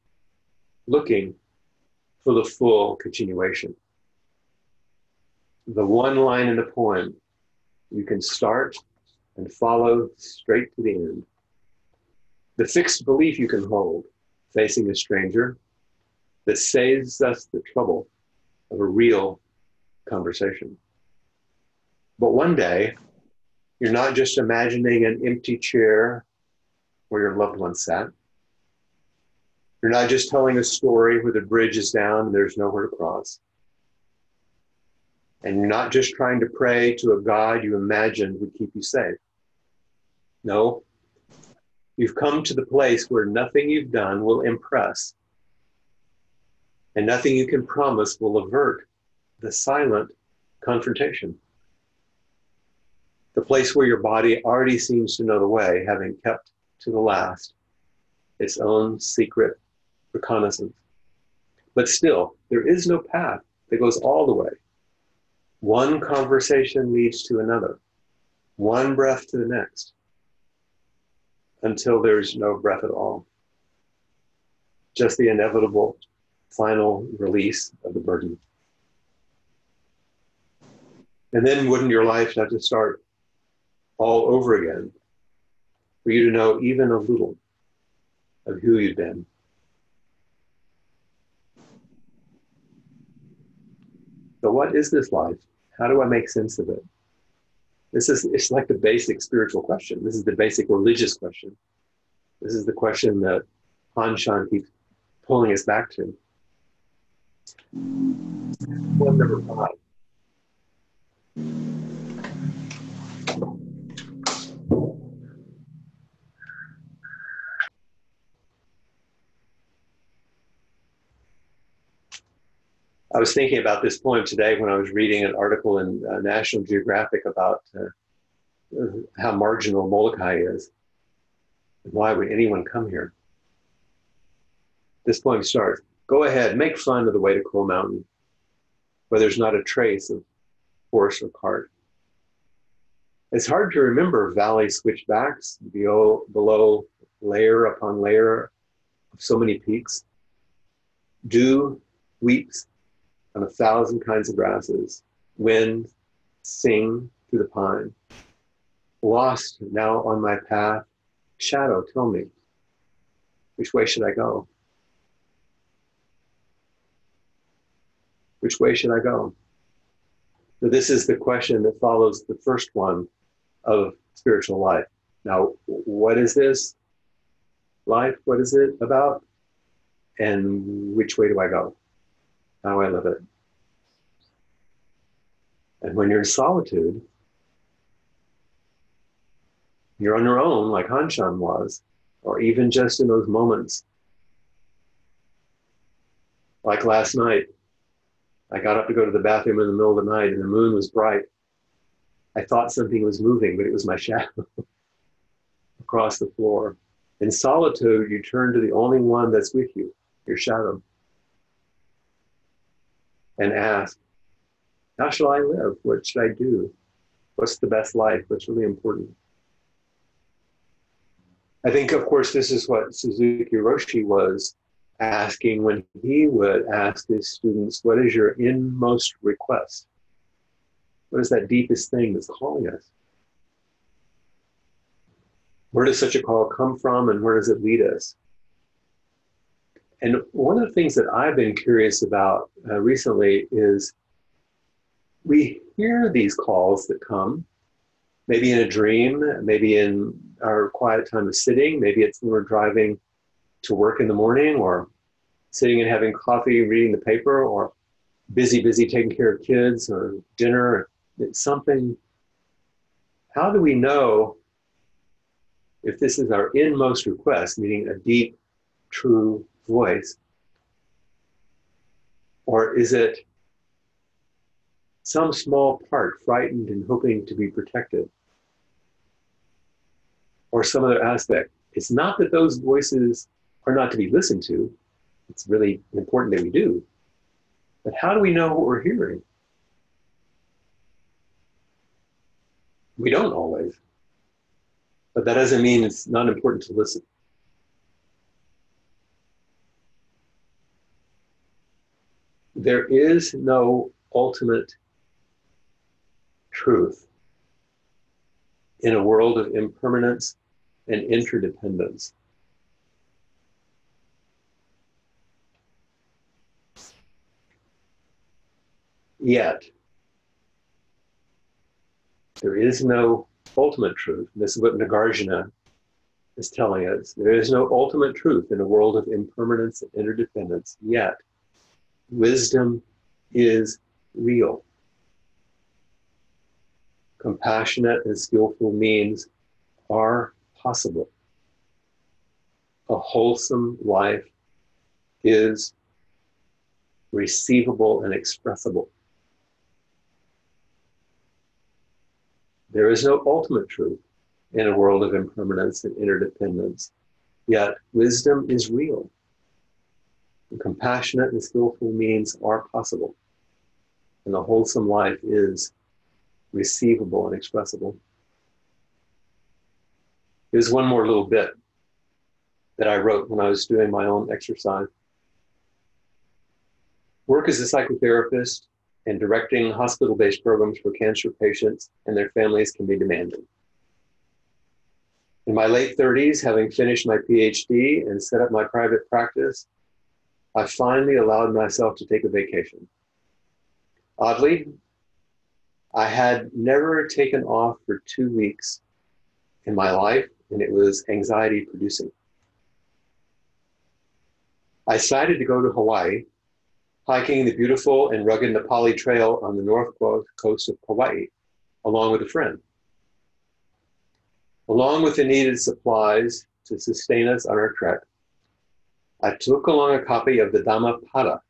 looking for the full continuation. The one line in the poem, you can start and follow straight to the end. The fixed belief you can hold facing a stranger that saves us the trouble of a real conversation. But one day, you're not just imagining an empty chair where your loved one sat. You're not just telling a story where the bridge is down and there's nowhere to cross. And you're not just trying to pray to a God you imagined would keep you safe. No, you've come to the place where nothing you've done will impress, and nothing you can promise will avert the silent confrontation the place where your body already seems to know the way, having kept to the last its own secret reconnaissance. But still, there is no path that goes all the way. One conversation leads to another, one breath to the next, until there's no breath at all. Just the inevitable final release of the burden. And then wouldn't your life have to start all over again for you to know even a little of who you've been. So, what is this life? How do I make sense of it? This is it's like the basic spiritual question. This is the basic religious question. This is the question that Hanshan keeps pulling us back to. One number five. I was thinking about this poem today when I was reading an article in uh, National Geographic about uh, how marginal Molokai is. Why would anyone come here? This poem starts Go ahead, make fun of the way to Cold Mountain, where there's not a trace of horse or cart. It's hard to remember valley switchbacks below, below layer upon layer of so many peaks Dew weeps on a thousand kinds of grasses. Wind sing through the pine. Lost now on my path, shadow, tell me, which way should I go? Which way should I go? So this is the question that follows the first one of spiritual life. Now, what is this life? What is it about? And which way do I go? How do I live it? And when you're in solitude, you're on your own, like Hanshan was, or even just in those moments. Like last night, I got up to go to the bathroom in the middle of the night and the moon was bright. I thought something was moving, but it was my <laughs> shadow across the floor. In solitude, you turn to the only one that's with you, your shadow, and ask, How shall I live? What should I do? What's the best life? What's really important? I think, of course, this is what Suzuki Roshi was asking when he would ask his students, What is your inmost request? What is that deepest thing that's calling us? Where does such a call come from and where does it lead us? And one of the things that I've been curious about uh, recently is we hear these calls that come, maybe in a dream, maybe in our quiet time of sitting, maybe it's when we're driving to work in the morning or sitting and having coffee, reading the paper, or busy, busy taking care of kids or dinner. It's something. How do we know if this is our inmost request, meaning a deep, true voice? Or is it some small part frightened and hoping to be protected? Or some other aspect? It's not that those voices are not to be listened to, it's really important that we do. But how do we know what we're hearing? We don't always. But that doesn't mean it's not important to listen. There is no ultimate truth in a world of impermanence and interdependence. Yet, there is no ultimate truth. This is what Nagarjuna is telling us. There is no ultimate truth in a world of impermanence and interdependence. Yet, wisdom is real. Compassionate and skillful means are possible. A wholesome life is receivable and expressible. There is no ultimate truth in a world of impermanence and interdependence, yet wisdom is real. And compassionate and skillful means are possible, and a wholesome life is receivable and expressible. Here's one more little bit that I wrote when I was doing my own exercise. Work as a psychotherapist and directing hospital based programs for cancer patients and their families can be demanding. In my late 30s, having finished my PhD and set up my private practice, I finally allowed myself to take a vacation. Oddly, I had never taken off for two weeks in my life, and it was anxiety producing. I decided to go to Hawaii hiking the beautiful and rugged Na Pali Trail on the north coast of Hawaii, along with a friend. Along with the needed supplies to sustain us on our trek, I took along a copy of the Dhammapada,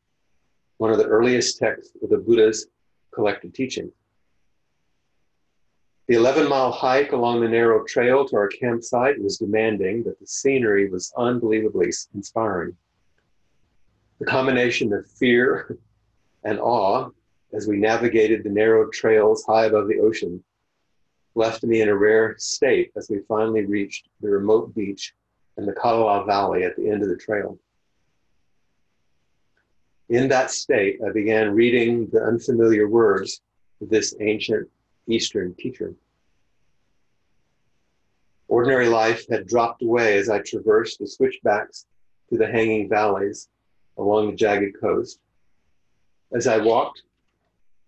one of the earliest texts of the Buddha's collected teachings. The 11 mile hike along the narrow trail to our campsite was demanding, but the scenery was unbelievably inspiring. The combination of fear <laughs> and awe as we navigated the narrow trails high above the ocean left me in a rare state as we finally reached the remote beach in the Kalalau Valley at the end of the trail. In that state, I began reading the unfamiliar words of this ancient Eastern teacher. Ordinary life had dropped away as I traversed the switchbacks to the hanging valleys along the jagged coast. As I walked,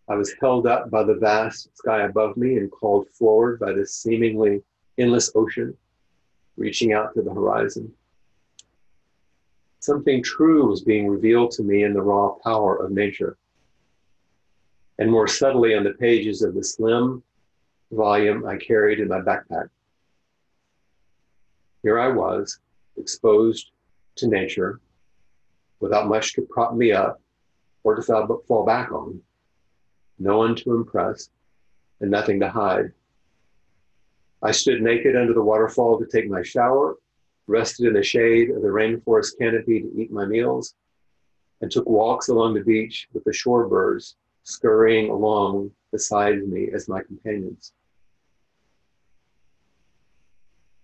I was held up by the vast sky above me and called forward by the seemingly endless ocean reaching out to the horizon. Something true was being revealed to me in the raw power of nature. And more subtly on the pages of the slim volume I carried in my backpack. Here I was, exposed to nature, without much to prop me up or to fall back on, no one to impress, and nothing to hide. I stood naked under the waterfall to take my shower, rested in the shade of the rainforest canopy to eat my meals, and took walks along the beach with the shorebirds scurrying along beside me as my companions.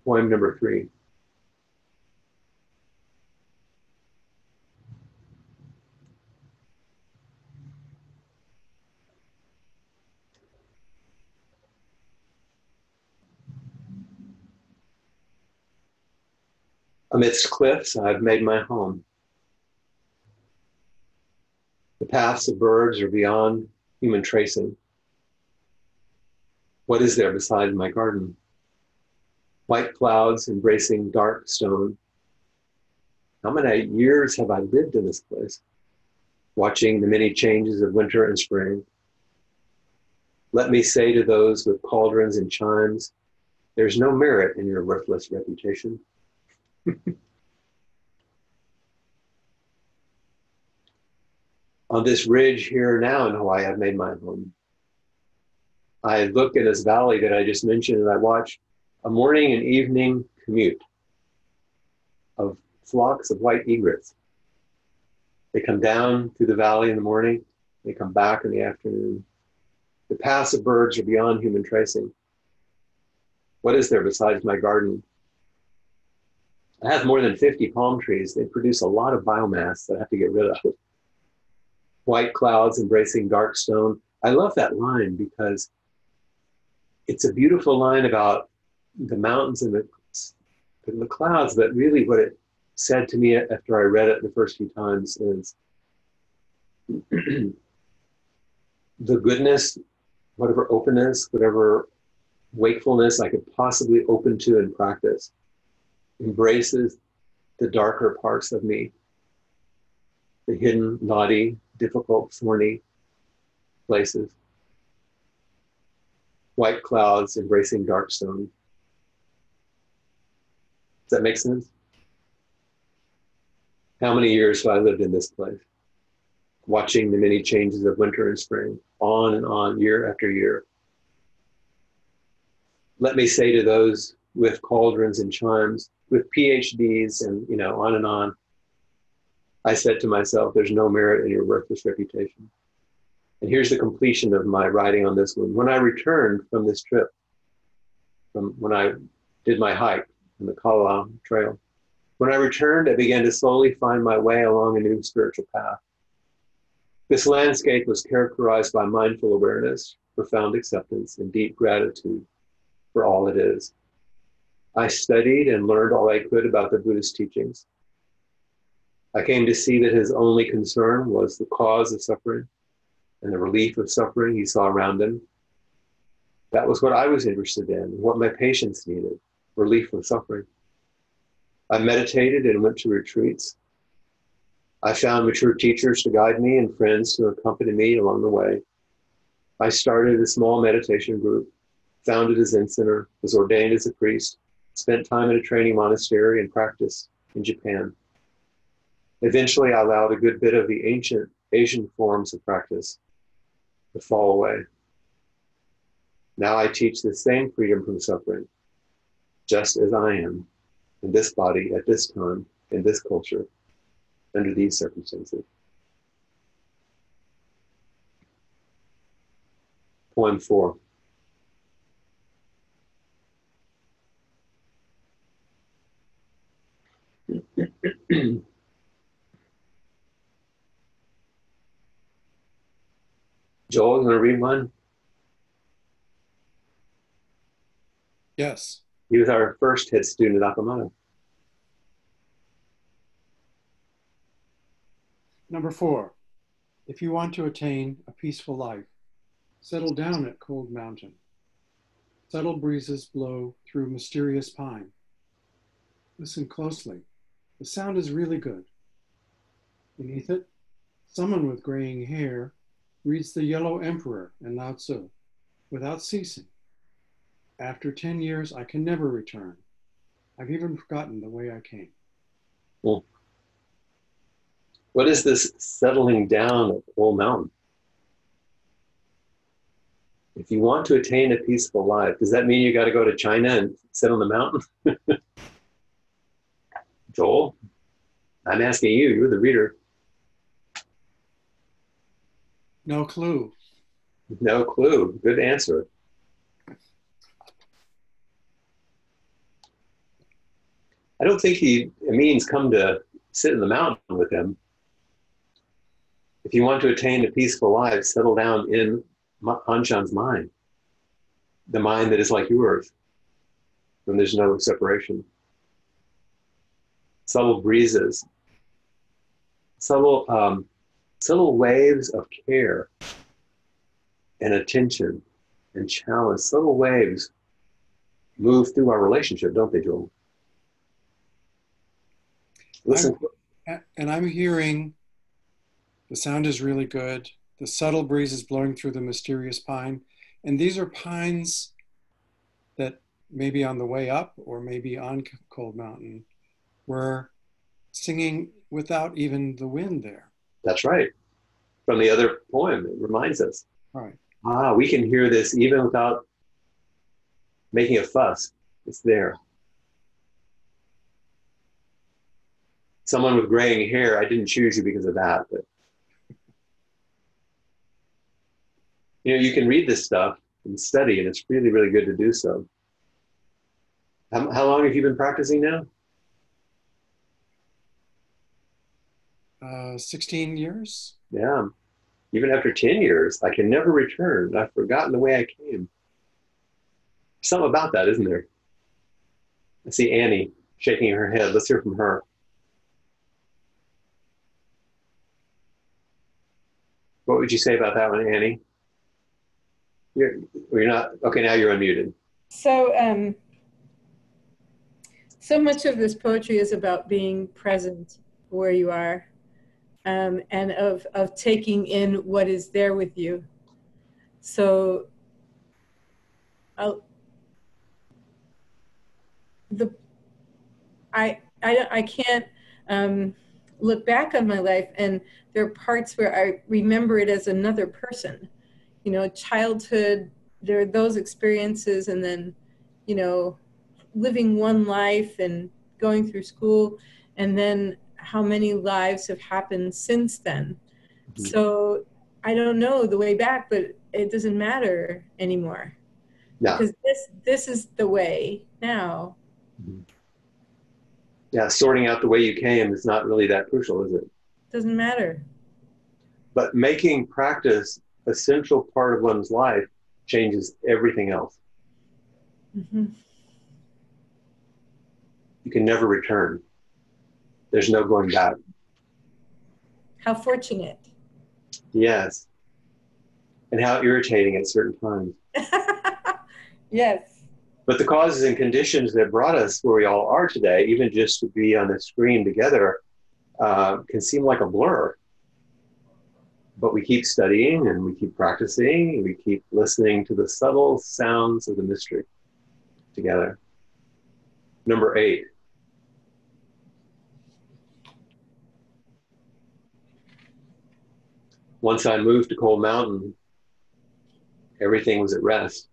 Poem number three. Amidst cliffs, I've made my home. The paths of birds are beyond human tracing. What is there beside my garden? White clouds embracing dark stone. How many years have I lived in this place, watching the many changes of winter and spring? Let me say to those with cauldrons and chimes, there's no merit in your worthless reputation. <laughs> On this ridge here now in Hawaii, I've made my home. I look at this valley that I just mentioned and I watch a morning and evening commute of flocks of white egrets. They come down through the valley in the morning, they come back in the afternoon. The paths of birds are beyond human tracing. What is there besides my garden I have more than 50 palm trees. They produce a lot of biomass that I have to get rid of. White clouds embracing dark stone. I love that line because it's a beautiful line about the mountains and the, and the clouds, but really what it said to me after I read it the first few times is <clears throat> the goodness, whatever openness, whatever wakefulness I could possibly open to and practice embraces the darker parts of me, the hidden, naughty, difficult, thorny places. White clouds embracing dark stone. Does that make sense? How many years have I lived in this place? Watching the many changes of winter and spring, on and on, year after year. Let me say to those with cauldrons and chimes, with PhDs and you know on and on. I said to myself, "There's no merit in your worthless reputation." And here's the completion of my writing on this one. When I returned from this trip, from when I did my hike on the Kalalau Trail, when I returned, I began to slowly find my way along a new spiritual path. This landscape was characterized by mindful awareness, profound acceptance, and deep gratitude for all it is. I studied and learned all I could about the Buddhist teachings. I came to see that his only concern was the cause of suffering and the relief of suffering he saw around him. That was what I was interested in, what my patients needed relief from suffering. I meditated and went to retreats. I found mature teachers to guide me and friends to accompany me along the way. I started a small meditation group, founded a Zen center, was ordained as a priest, spent time in a training monastery and practiced in Japan. Eventually, I allowed a good bit of the ancient Asian forms of practice to fall away. Now I teach the same freedom from suffering, just as I am in this body at this time, in this culture, under these circumstances. Poem four. <clears throat> Joel, you want to read one? Yes. He was our first hit student at Appamada. Number four, if you want to attain a peaceful life, settle down at Cold Mountain. Subtle breezes blow through mysterious pine. Listen closely. The sound is really good. Beneath it, someone with graying hair reads the Yellow Emperor and Lao Tzu without ceasing. After 10 years, I can never return. I've even forgotten the way I came. Hmm. What is this settling down at Cold Mountain? If you want to attain a peaceful life, does that mean you got to go to China and sit on the mountain? <laughs> Joel, I'm asking you, you're the reader. No clue. No clue. Good answer. I don't think he means come to sit in the mountain with him. If you want to attain a peaceful life, settle down in Hanshan's mind, the mind that is like yours, when there's no separation. Subtle breezes, subtle, um, subtle waves of care and attention and challenge, subtle waves move through our relationship, don't they, Joel? Listen, A- And I'm hearing the sound is really good. The subtle breeze is blowing through the mysterious pine. And these are pines that maybe on the way up or maybe on Cold Mountain were singing without even the wind there. That's right. From the other poem, it reminds us. Right. Ah, we can hear this even without making a fuss. It's there. Someone with graying hair, I didn't choose you because of that, but you know, you can read this stuff and study, and it's really, really good to do so. How, how long have you been practicing now? Uh, 16 years? Yeah. Even after 10 years, I can never return. I've forgotten the way I came. Something about that, isn't there? I see Annie shaking her head. Let's hear from her. What would you say about that one, Annie? You're, you're not, okay, now you're unmuted. So, um, so much of this poetry is about being present where you are um, and of, of taking in what is there with you. So, I'll, the, I, I, I can't um, look back on my life and there are parts where I remember it as another person. You know, childhood, there are those experiences and then you know living one life and going through school and then how many lives have happened since then Mhm. so i don't know the way back but it doesn't matter anymore Yeah. because this this is the way now Yeah, sorting out the way you came is not really that crucial, is it? doesn't matter But making practice a central part of one's life changes everything else. hmm You can never return. There's no going back. how fortunate Yes. And how irritating at certain times. <laughs> yes But the causes and conditions that brought us where we all are today, even just to be on the screen together, uh, can seem like a blur. But we keep studying and we keep practicing and we keep listening to the subtle sounds of the mystery together. Number eight. Once I moved to Cold Mountain, everything was at rest.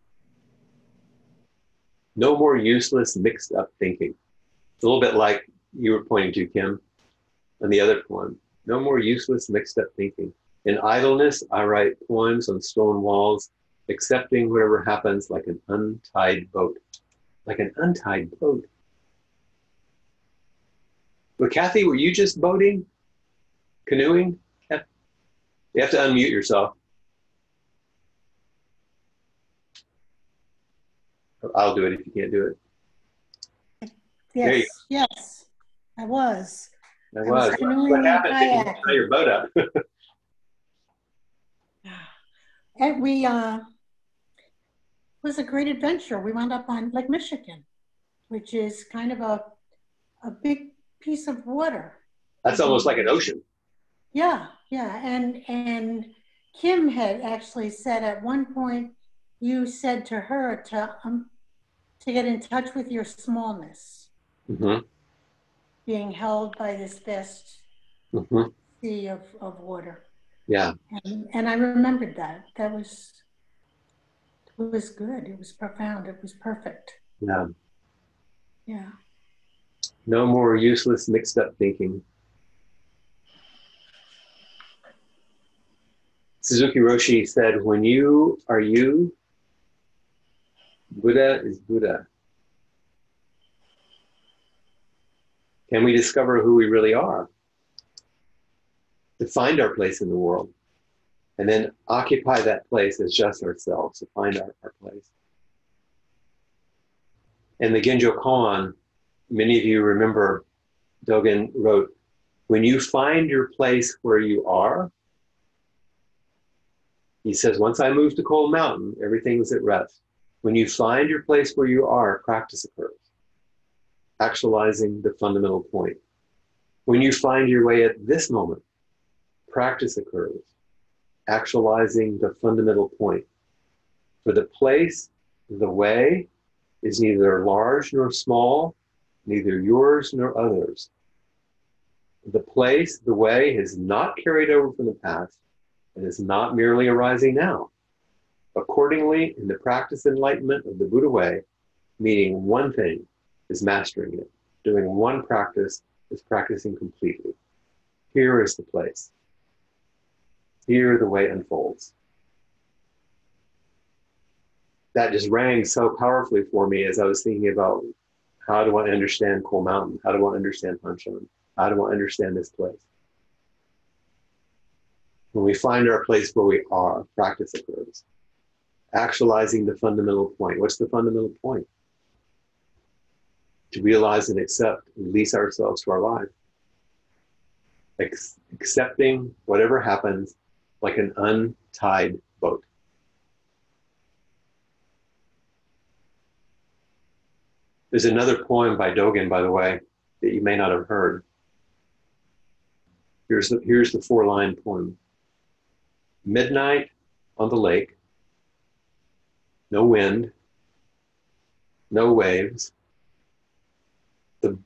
No more useless, mixed up thinking. It's a little bit like you were pointing to, Kim, and the other poem. No more useless, mixed up thinking. In idleness, I write poems on stone walls, accepting whatever happens like an untied boat. Like an untied boat. But Kathy, were you just boating? Canoeing? You have to unmute yourself. I'll do it if you can't do it. Yes, yes, I was. I, I was. what, happened? Did you tie your boat up? <laughs> and we uh, was a great adventure. We wound up on Lake Michigan, which is kind of a a big piece of water. That's almost like an ocean. Yeah, yeah. And, and Kim had actually said at one point, you said to her to, um, to get in touch with your smallness, hmm being held by this vast hmm sea of, of water. Yeah. And, and I remembered that. That was, it was good. It was profound. It was perfect. Yeah. Yeah. No more useless mixed up thinking. Suzuki Roshi said, when you are you, Buddha is Buddha. Can we discover who we really are? To find our place in the world and then occupy that place as just ourselves, to find our, our place. And the Genjo Koan, many of you remember Dogen wrote, when you find your place where you are, he says, once I moved to Cold Mountain, everything was at rest. When you find your place where you are, practice occurs, actualizing the fundamental point. When you find your way at this moment, practice occurs, actualizing the fundamental point. For the place, the way, is neither large nor small, neither yours nor others. The place, the way, is not carried over from the past and is not merely arising now. Accordingly, in the practice enlightenment of the Buddha way, meaning one thing is mastering it. Doing one practice is practicing completely. Here is the place. Here the way unfolds. That just rang so powerfully for me as I was thinking about how do I understand Cold Mountain? How do I understand Hanshan? How do I understand this place? When we find our place where we are, practice occurs. Actualizing the fundamental point. What's the fundamental point? To realize and accept, release ourselves to our life. Ex- accepting whatever happens like an untied boat. There's another poem by Dogen, by the way, that you may not have heard. Here's the, here's the four line poem Midnight on the lake, no wind, no waves. The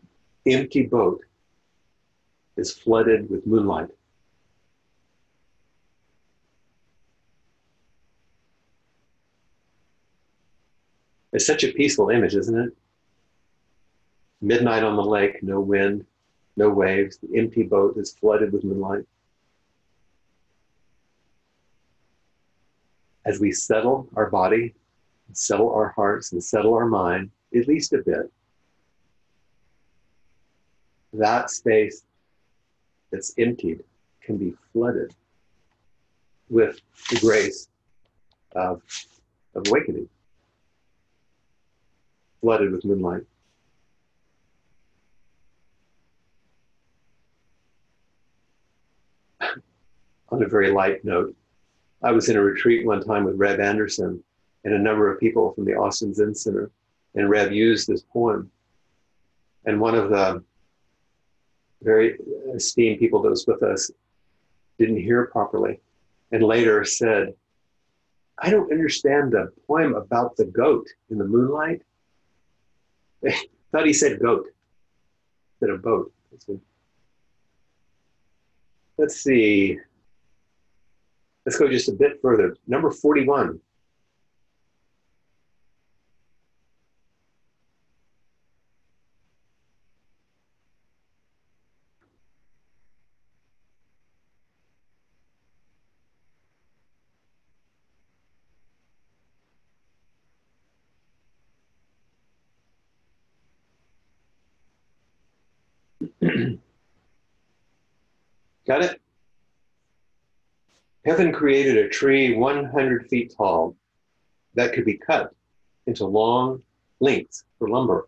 empty boat is flooded with moonlight. It's such a peaceful image, isn't it? Midnight on the lake, no wind, no waves. The empty boat is flooded with moonlight. As we settle our body, settle our hearts, and settle our mind, at least a bit, that space that's emptied can be flooded with the grace of, of awakening, flooded with moonlight. <laughs> On a very light note, I was in a retreat one time with Reb Anderson and a number of people from the Austin Zen Center, and Reb used this poem. And one of the very esteemed people that was with us didn't hear properly and later said, I don't understand the poem about the goat in the moonlight. <laughs> thought he said goat instead of boat. Let's see. Let's go just a bit further. Number 41. <clears throat> Got it? Heaven created a tree 100 feet tall that could be cut into long, lengths for lumber.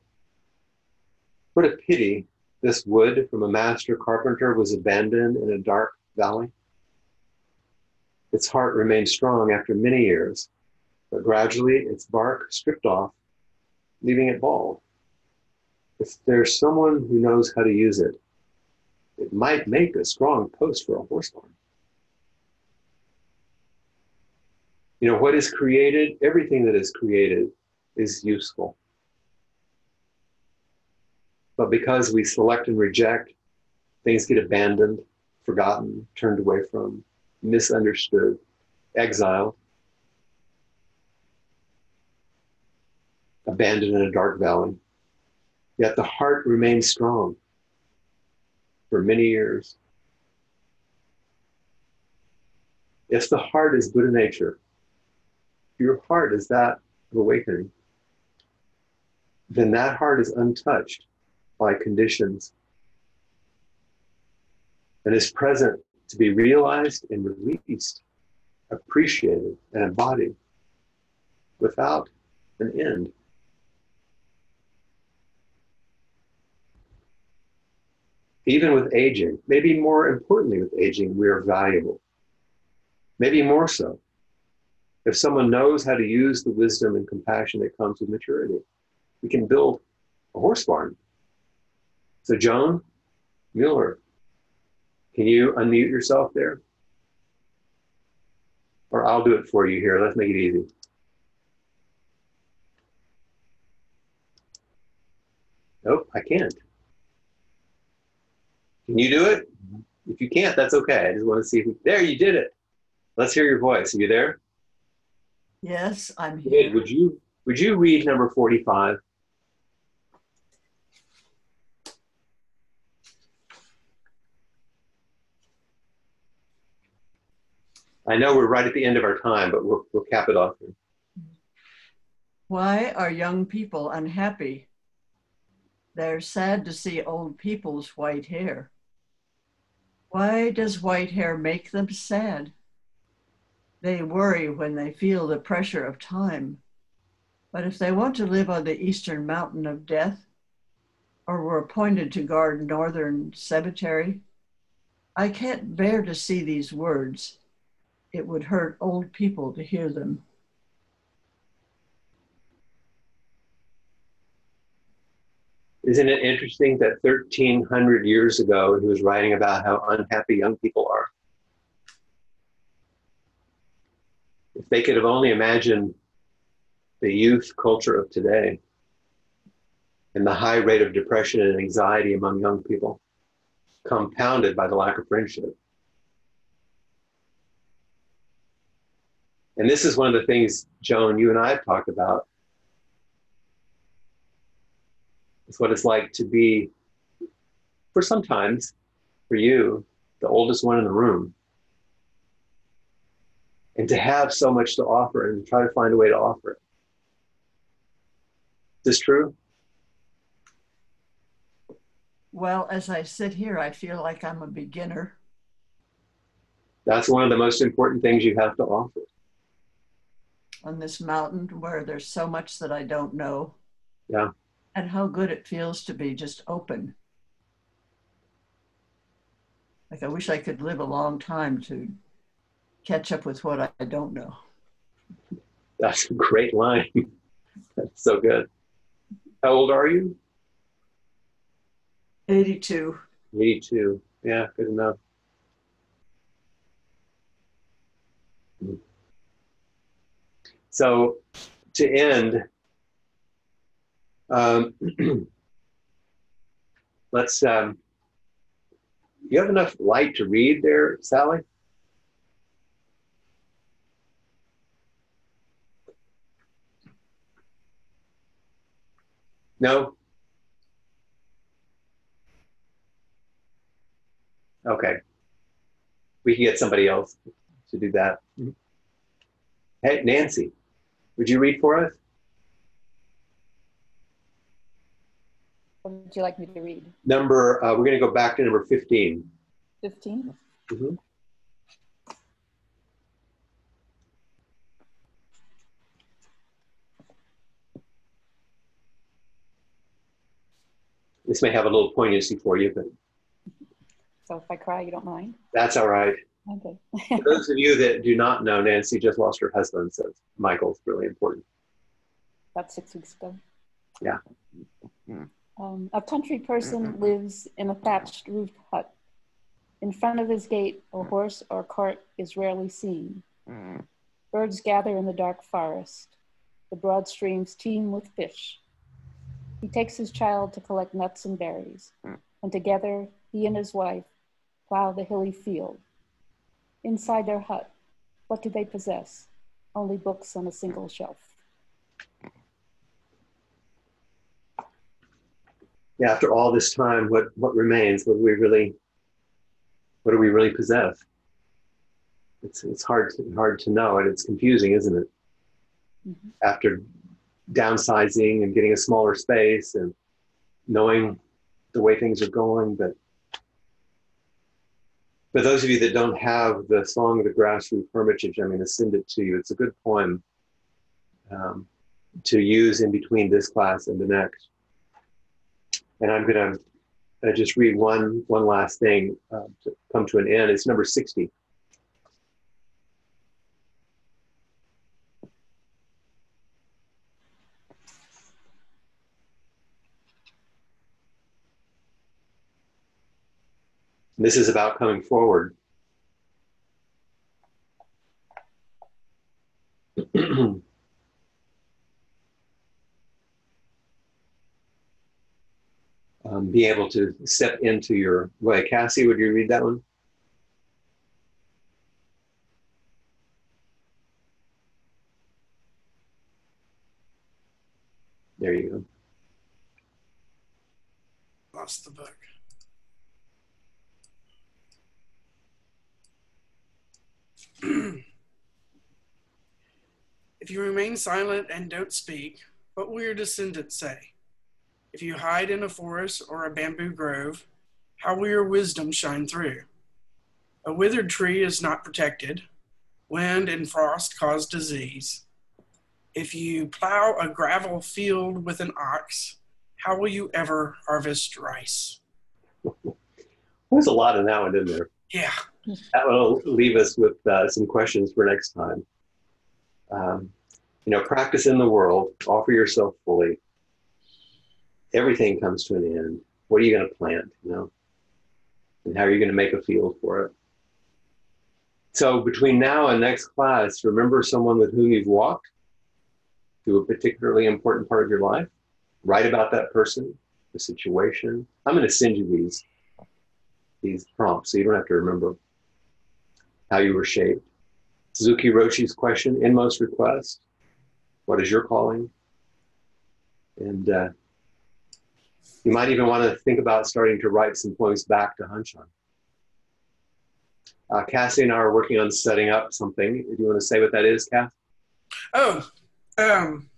What a pity this wood from a master carpenter was abandoned in a dark valley. Its heart remained strong after many years, but gradually its bark stripped off, leaving it bald. If there's someone who knows how to use it, it might make a strong post for a horse barn. You know, what is created, everything that is created is useful. But because we select and reject, things get abandoned, forgotten, turned away from, misunderstood, exiled, abandoned in a dark valley. Yet the heart remains strong for many years. If the heart is Buddha nature, your heart is that of awakening, then that heart is untouched by conditions and is present to be realized and released, appreciated and embodied without an end. Even with aging, maybe more importantly with aging, we are valuable. Maybe more so. If someone knows how to use the wisdom and compassion that comes with maturity, we can build a horse barn. So, Joan Mueller, can you unmute yourself there? Or I'll do it for you here. Let's make it easy. Nope, I can't. Can you do it? Mm-hmm. If you can't, that's okay. I just want to see if we, there you did it. Let's hear your voice. Are you there? Yes, I'm here. Would you would you read number 45? I know we're right at the end of our time, but we'll, we'll cap it off. here. Why are young people unhappy? They're sad to see old people's white hair. Why does white hair make them sad? They worry when they feel the pressure of time. But if they want to live on the eastern mountain of death, or were appointed to guard northern cemetery, I can't bear to see these words. It would hurt old people to hear them. Isn't it interesting that 1300 years ago he was writing about how unhappy young people are? If they could have only imagined the youth culture of today and the high rate of depression and anxiety among young people, compounded by the lack of friendship. And this is one of the things, Joan, you and I have talked about. It's what it's like to be, for sometimes, for you, the oldest one in the room. And to have so much to offer and try to find a way to offer it. Is this true? Well, as I sit here, I feel like I'm a beginner. That's one of the most important things you have to offer. on this mountain where there's so much that I don't know. Yeah. And how good it feels to be just open. Like I wish I could live a long time to catch up with what I don't know. That's a great line. <laughs> That's so good. How old are you? 82. 82. Yeah, good enough. So, to end, um, <clears throat> let's. Um, you have enough light to read there, Sally? No? Okay. We can get somebody else to do that. Hey, Nancy, would you read for us? What would you like me to read? Number, uh, we're going to go back to number 15. 15? Mhm. This may have a little poignancy for you, but So if I cry, you don't mind? that's all right. Okay. For those of you that do not know, Nancy just lost her husband, so Michael's really important. About six weeks ago. Yeah. Um, a country person lives in a thatched roofed hut. In front of his gate, a horse or cart is rarely seen. Birds gather in the dark forest. The broad streams teem with fish. He takes his child to collect nuts and berries, and together he and his wife plow the hilly field. Inside their hut, what do they possess? Only books on a single shelf. Yeah, after all this time, what what remains? What do we really what do we really possess? It's it's hard to, hard to know, and it's confusing, isn't it? Mhm. After downsizing and getting a smaller space and knowing the way things are going, but for those of you that don't have the song of the grassroots hermitage, I'm going to send it to you. It's a good poem um, to use in between this class and the next. And I'm going to just read one one last thing uh, to come to an end. It's number 60. This is about coming forward. <clears throat> um, be able to step into your way. Cassie, would you read that one? There you go. Lost the book. If you remain silent and don't speak, what will your descendants say? If you hide in a forest or a bamboo grove, how will your wisdom shine through? A withered tree is not protected. Wind and frost cause disease. If you plow a gravel field with an ox, how will you ever harvest rice? There's a lot in that one, isn't there? Yeah. That will leave us with uh, some questions for next time. Um, you know, practice in the world, offer yourself fully. Everything comes to an end. What are you going to plant? You know, and how are you going to make a field for it? So between now and next class, remember someone with whom you've walked through a particularly important part of your life. Write about that person, the situation. I'm going to send you these these prompts so you don't have to remember how you were shaped. Suzuki Roshi's question, inmost request. What is your calling? And uh, you might even want to think about starting to write some poems back to Hanshan. Uh, Cassie and I are working on setting up something. Do you want to say what that is, Cass? Oh, um,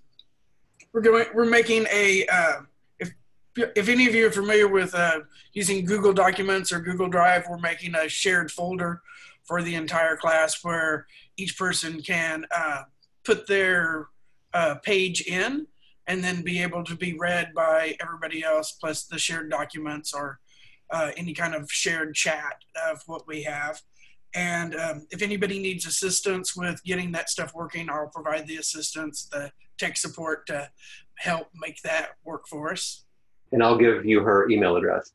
we're going. We're making a. Uh, if if any of you are familiar with uh, using Google Documents or Google Drive, we're making a shared folder for the entire class where each person can uh, put their uh, page in and then be able to be read by everybody else, plus the shared documents or uh, any kind of shared chat of what we have. And um, if anybody needs assistance with getting that stuff working, I'll provide the assistance, the tech support to help make that work for us. And I'll give you her email address.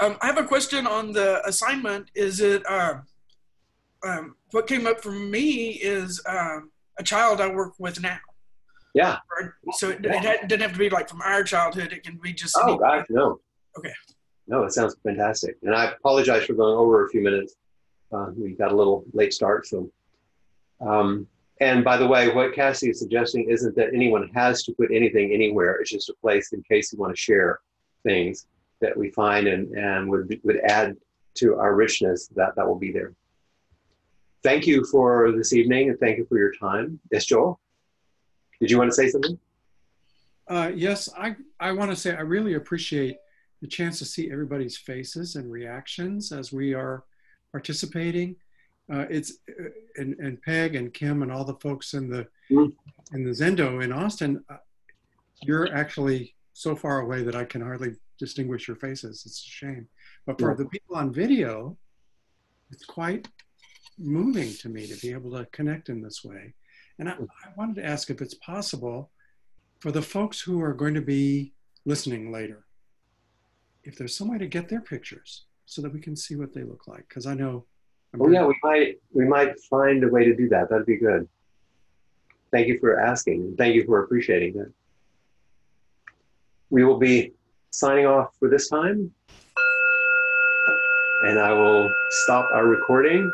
Um, I have a question on the assignment. Is it um, um, what came up for me is um, a child I work with now. Yeah. So it, it had- didn't have to be like from our childhood. It can be just. Oh, any- gosh, no. Okay. No, it sounds fantastic. And I apologize for going over a few minutes. Uh, we got a little late start. So, um, and by the way, what Cassie is suggesting isn't that anyone has to put anything anywhere. It's just a place in case you want to share things that we find and, and would, would add to our richness that that will be there. Thank you for this evening and thank you for your time. Yes, Joel? Did you want to say something? Uh, yes, I, I want to say I really appreciate the chance to see everybody's faces and reactions as we are participating. Uh, it's uh, and, and Peg and Kim and all the folks in the Mm. in the Zendo in Austin. Uh, you're actually so far away that I can hardly distinguish your faces. It's a shame. But for Yeah. the people on video, it's quite moving to me to be able to connect in this way. And I, I wanted to ask if it's possible for the folks who are going to be listening later, if there's some way to get their pictures so that we can see what they look like. Because I know. I'm Oh yeah, we might we might find a way to do that. That'd be good. Thank you for asking. Thank you for appreciating that. We will be signing off for this time. And I will stop our recording.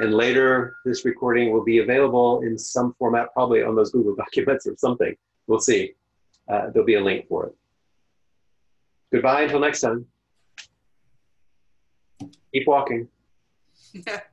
And later, this recording will be available in some format, probably on those Google <laughs> documents or something. We'll see. Uh, there'll be a link for it. Goodbye until next time. Keep walking. <laughs>